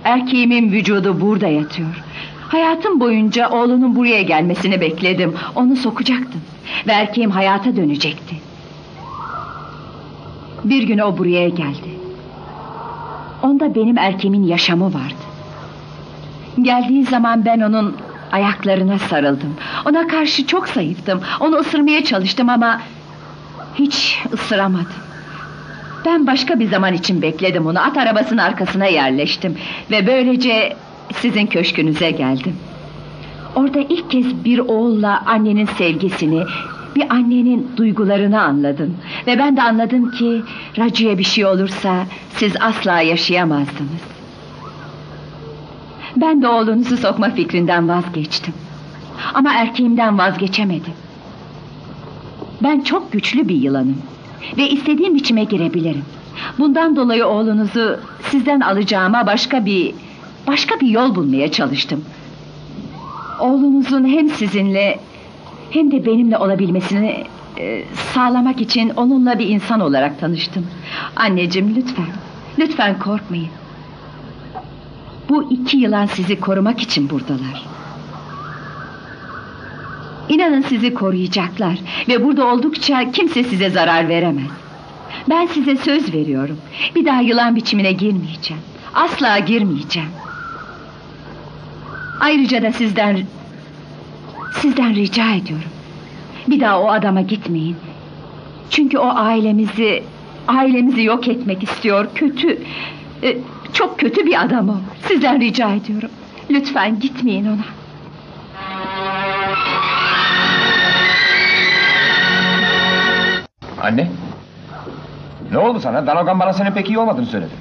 erkeğimin vücudu burada yatıyor. Hayatım boyunca oğlunun buraya gelmesini bekledim. Onu sokacaktım. Ve erkeğim hayata dönecekti. Bir gün o buraya geldi. Onda benim erkeğimin yaşamı vardı. Geldiği zaman ben onun ayaklarına sarıldım. Ona karşı çok zayıftım. Onu ısırmaya çalıştım ama hiç ısıramadım. Ben başka bir zaman için bekledim onu. At arabasının arkasına yerleştim ve böylece sizin köşkünüze geldim. Orada ilk kez bir oğulla annenin sevgisini, bir annenin duygularını anladım. Ve ben de anladım ki Raci'ye bir şey olursa siz asla yaşayamazdınız. Ben de oğlunuzu sokma fikrinden vazgeçtim. Ama erkeğimden vazgeçemedim. Ben çok güçlü bir yılanım. Ve istediğim içime girebilirim. Bundan dolayı oğlunuzu sizden alacağıma başka bir... ...başka bir yol bulmaya çalıştım. Oğlunuzun hem sizinle... ...hem de benimle olabilmesini... e, ...sağlamak için onunla bir insan olarak tanıştım. Anneciğim lütfen... ...lütfen korkmayın. Bu iki yılan sizi korumak için buradalar. İnanın sizi koruyacaklar ve burada oldukça kimse size zarar veremez. Ben size söz veriyorum. Bir daha yılan biçimine girmeyeceğim. Asla girmeyeceğim. Ayrıca da sizden sizden rica ediyorum. Bir daha o adama gitmeyin. Çünkü o ailemizi ailemizi yok etmek istiyor. Kötü e, çok kötü bir adam o. Sizden rica ediyorum. Lütfen gitmeyin ona. Anne. Ne oldu sana? Danogan bana senin pek iyi olmadığını söyledi.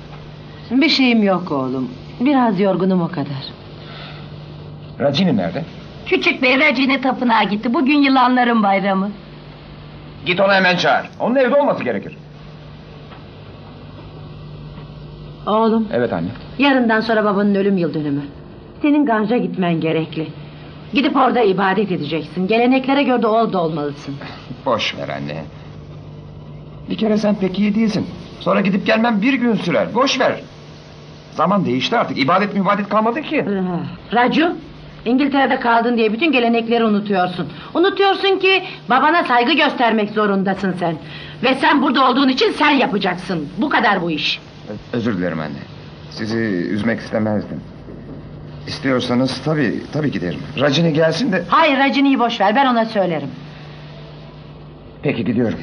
Bir şeyim yok oğlum. Biraz yorgunum o kadar. Racini nerede? Küçük bey Racine tapınağa gitti. Bugün yılanların bayramı. Git onu hemen çağır. Onun evde olması gerekir. Oğlum, Evet anne. yarından sonra babanın ölüm yıl dönümü. Senin Ganj'a gitmen gerekli. Gidip orada ibadet edeceksin. Geleneklere göre de orada olmalısın. Boş ver anne. Bir kere sen pek iyi değilsin. Sonra gidip gelmem bir gün sürer. Boş ver. Zaman değişti artık. İbadet mübadet kalmadı ki. Racu, İngiltere'de kaldın diye bütün gelenekleri unutuyorsun. Unutuyorsun ki babana saygı göstermek zorundasın sen. Ve sen burada olduğun için sen yapacaksın. Bu kadar bu iş. Özür dilerim anne. Sizi üzmek istemezdim. İstiyorsanız tabii tabii giderim. Racini gelsin de Hayır Racini'yi boş ver ben ona söylerim. peki gidiyorum.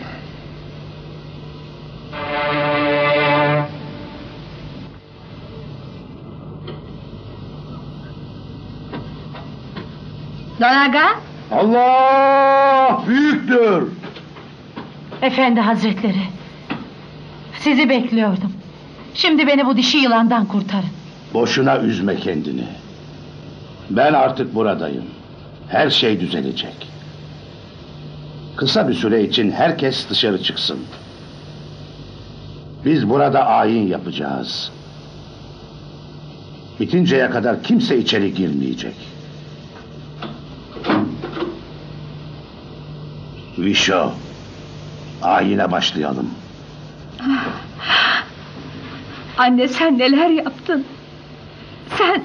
Donaga? Allah büyüktür. Efendi hazretleri. Sizi bekliyordum. Şimdi beni bu dişi yılandan kurtarın. Boşuna üzme kendini. Ben artık buradayım. Her şey düzelecek. Kısa bir süre için herkes dışarı çıksın. Biz burada ayin yapacağız. Bitinceye kadar kimse içeri girmeyecek. Vişo, ayine başlayalım. Anne sen neler yaptın? Sen...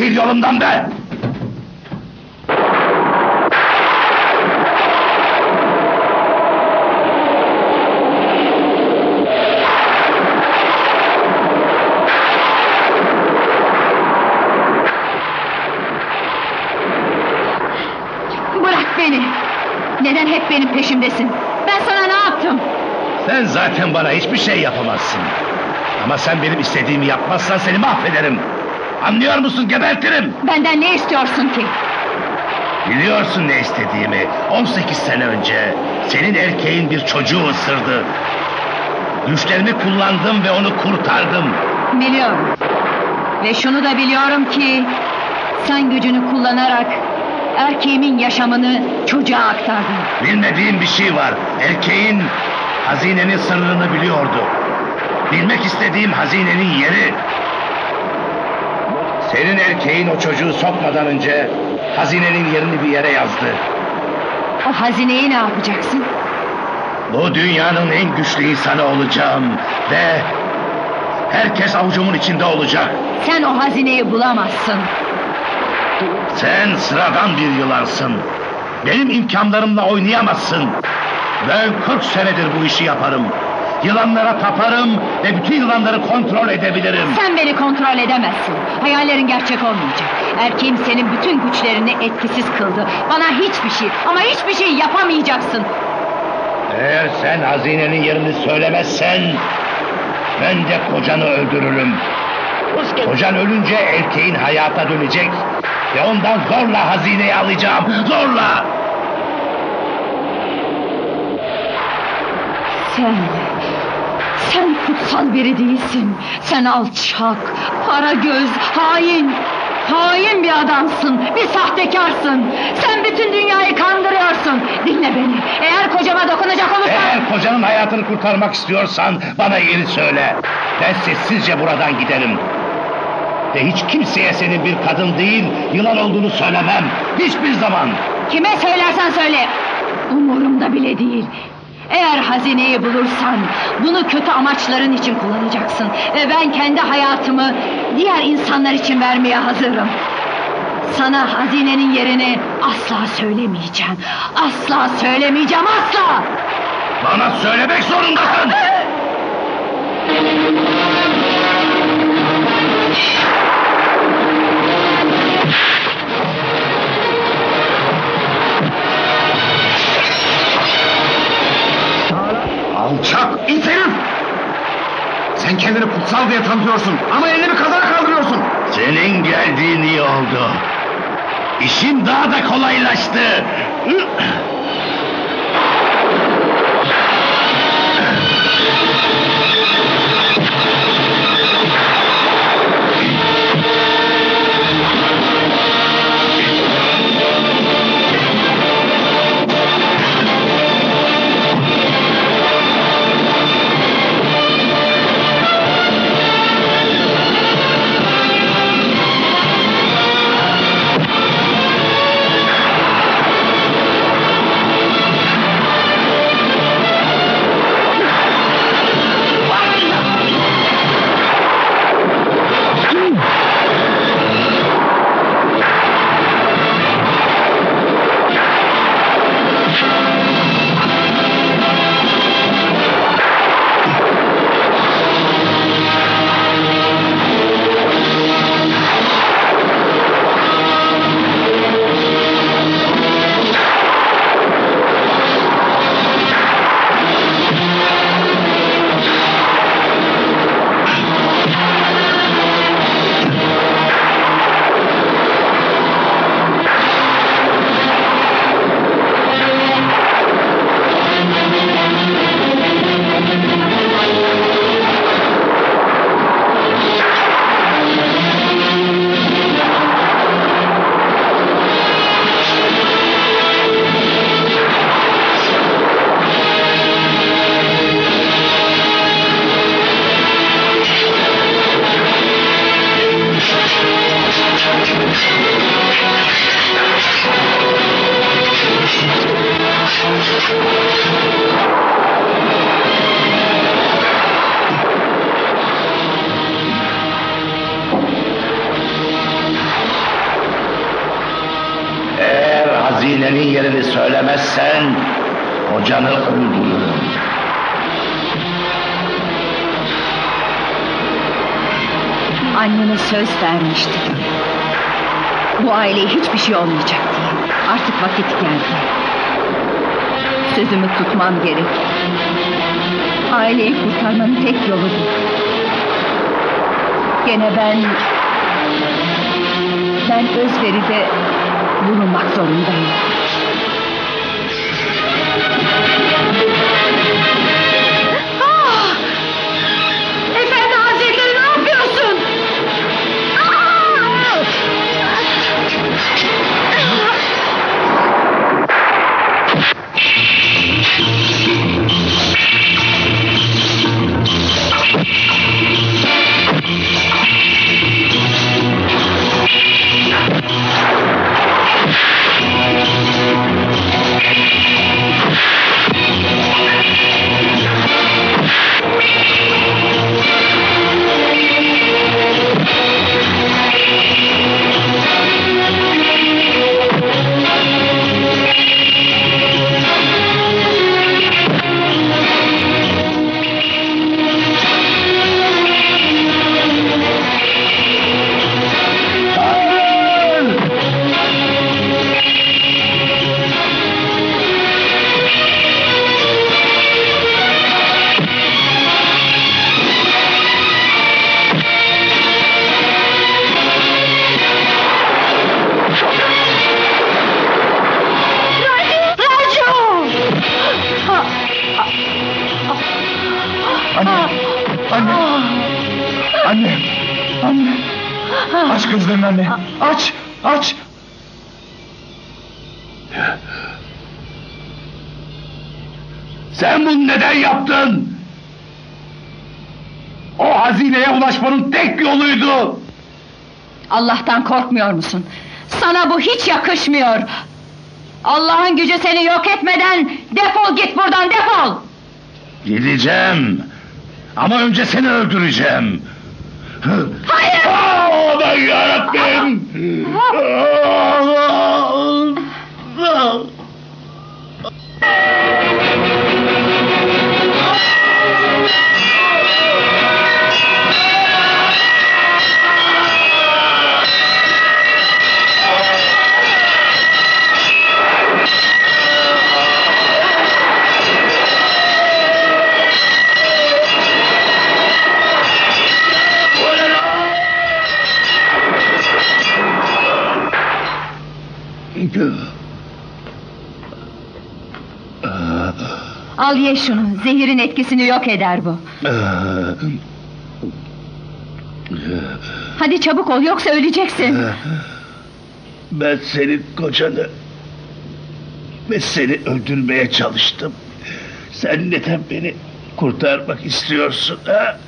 Çekil yolumdan be! Bırak beni. Neden hep benim peşimdesin? Ben sana ne yaptım? Sen zaten bana hiçbir şey yapamazsın. Ama sen benim istediğimi yapmazsan seni mahvederim. Anlıyor musun gebertirim. Benden ne istiyorsun ki? Biliyorsun ne istediğimi. 18 sene önce senin erkeğin bir çocuğu ısırdı. Güçlerimi kullandım ve onu kurtardım. Biliyorum. Ve şunu da biliyorum ki... ...sen gücünü kullanarak... ...erkeğimin yaşamını çocuğa aktardın. Bilmediğim bir şey var. Erkeğin hazinenin sırrını biliyordu. Bilmek istediğim hazinenin yeri. Senin erkeğin o çocuğu sokmadan önce hazinenin yerini bir yere yazdı. O hazineyi ne yapacaksın? Bu dünyanın en güçlü insanı olacağım ve herkes avucumun içinde olacak. Sen o hazineyi bulamazsın. Sen sıradan bir yılansın. Benim imkanlarımla oynayamazsın. Ben 40 senedir bu işi yaparım. Yılanlara taparım ve bütün yılanları kontrol edebilirim. Sen beni kontrol edemezsin. Hayallerin gerçek olmayacak. Erkeğim senin bütün güçlerini etkisiz kıldı. Bana hiçbir şey ama hiçbir şey yapamayacaksın. Eğer sen hazinenin yerini söylemezsen... ...ben de kocanı öldürürüm. Kocan ölünce erkeğin hayata dönecek... ...ve ondan zorla hazineyi alacağım. Zorla! Sen... Kutsal biri değilsin. Sen alçak, para göz, hain. Hain bir adamsın, bir sahtekarsın. Sen bütün dünyayı kandırıyorsun. Dinle beni. Eğer kocama dokunacak olursan... Eğer kocanın hayatını kurtarmak istiyorsan bana yeri söyle. Ben sessizce buradan giderim. Ve hiç kimseye senin bir kadın değil, yılan olduğunu söylemem. Hiçbir zaman. Kime söylersen söyle. Umurumda bile değil. Eğer hazineyi bulursan bunu kötü amaçların için kullanacaksın. Ve ben kendi hayatımı diğer insanlar için vermeye hazırım. Sana hazinenin yerini asla söylemeyeceğim. Asla söylemeyeceğim asla. Bana söylemek zorundasın. Sen kendini kutsal diye tanıtıyorsun ama elini kadına kaldırıyorsun. Senin geldiğin iyi oldu. İşim daha da kolaylaştı. Sözümü tutmam gerek. Aileyi kurtarmanın tek yolu bu. Gene ben... Ben özveride bulunmak zorundayım. Korkmuyor musun? Sana bu hiç yakışmıyor. Allah'ın gücü seni yok etmeden defol git buradan defol. Gideceğim. Ama önce seni öldüreceğim. Ye şunu. Zehirin etkisini yok eder bu. Hadi çabuk ol yoksa öleceksin. Ben senin kocanı ve seni öldürmeye çalıştım. Sen neden beni kurtarmak istiyorsun ha?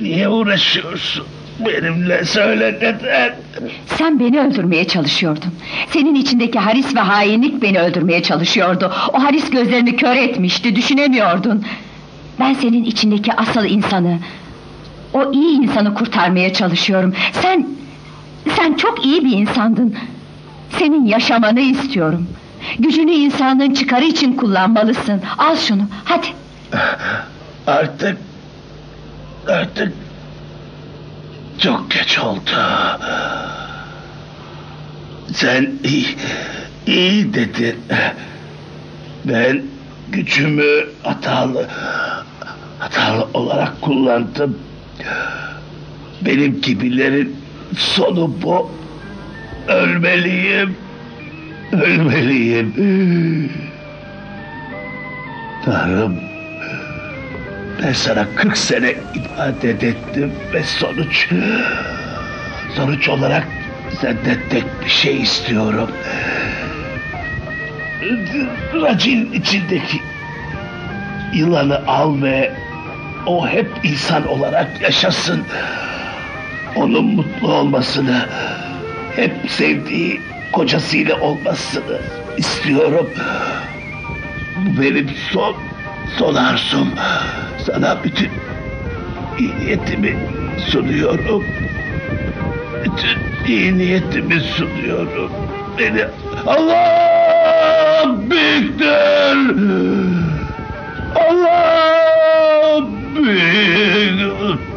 Niye uğraşıyorsun benimle söyle neden? Sen beni öldürmeye çalışıyordun. Senin içindeki haris ve hainlik beni öldürmeye çalışıyordu. O haris gözlerini kör etmişti, düşünemiyordun. Ben senin içindeki asıl insanı, o iyi insanı kurtarmaya çalışıyorum. Sen, sen çok iyi bir insandın. Senin yaşamanı istiyorum. Gücünü insanlığın çıkarı için kullanmalısın. Al şunu, hadi. Artık artık çok geç oldu. Sen iyi, iyi dedin. Ben gücümü hatalı hatalı olarak kullandım. Benim gibilerin sonu bu. Ölmeliyim. Ölmeliyim. Tanrım ben sana 40 sene ibadet ettim ve sonuç... Sonuç olarak senden tek bir şey istiyorum. Racin içindeki yılanı al ve o hep insan olarak yaşasın. Onun mutlu olmasını, hep sevdiği kocasıyla olmasını istiyorum. Bu benim son, son arzum. Sana bütün iyi niyetimi sunuyorum. Bütün iyi niyetimi sunuyorum. Beni Allah büyüktür. Allah büyük.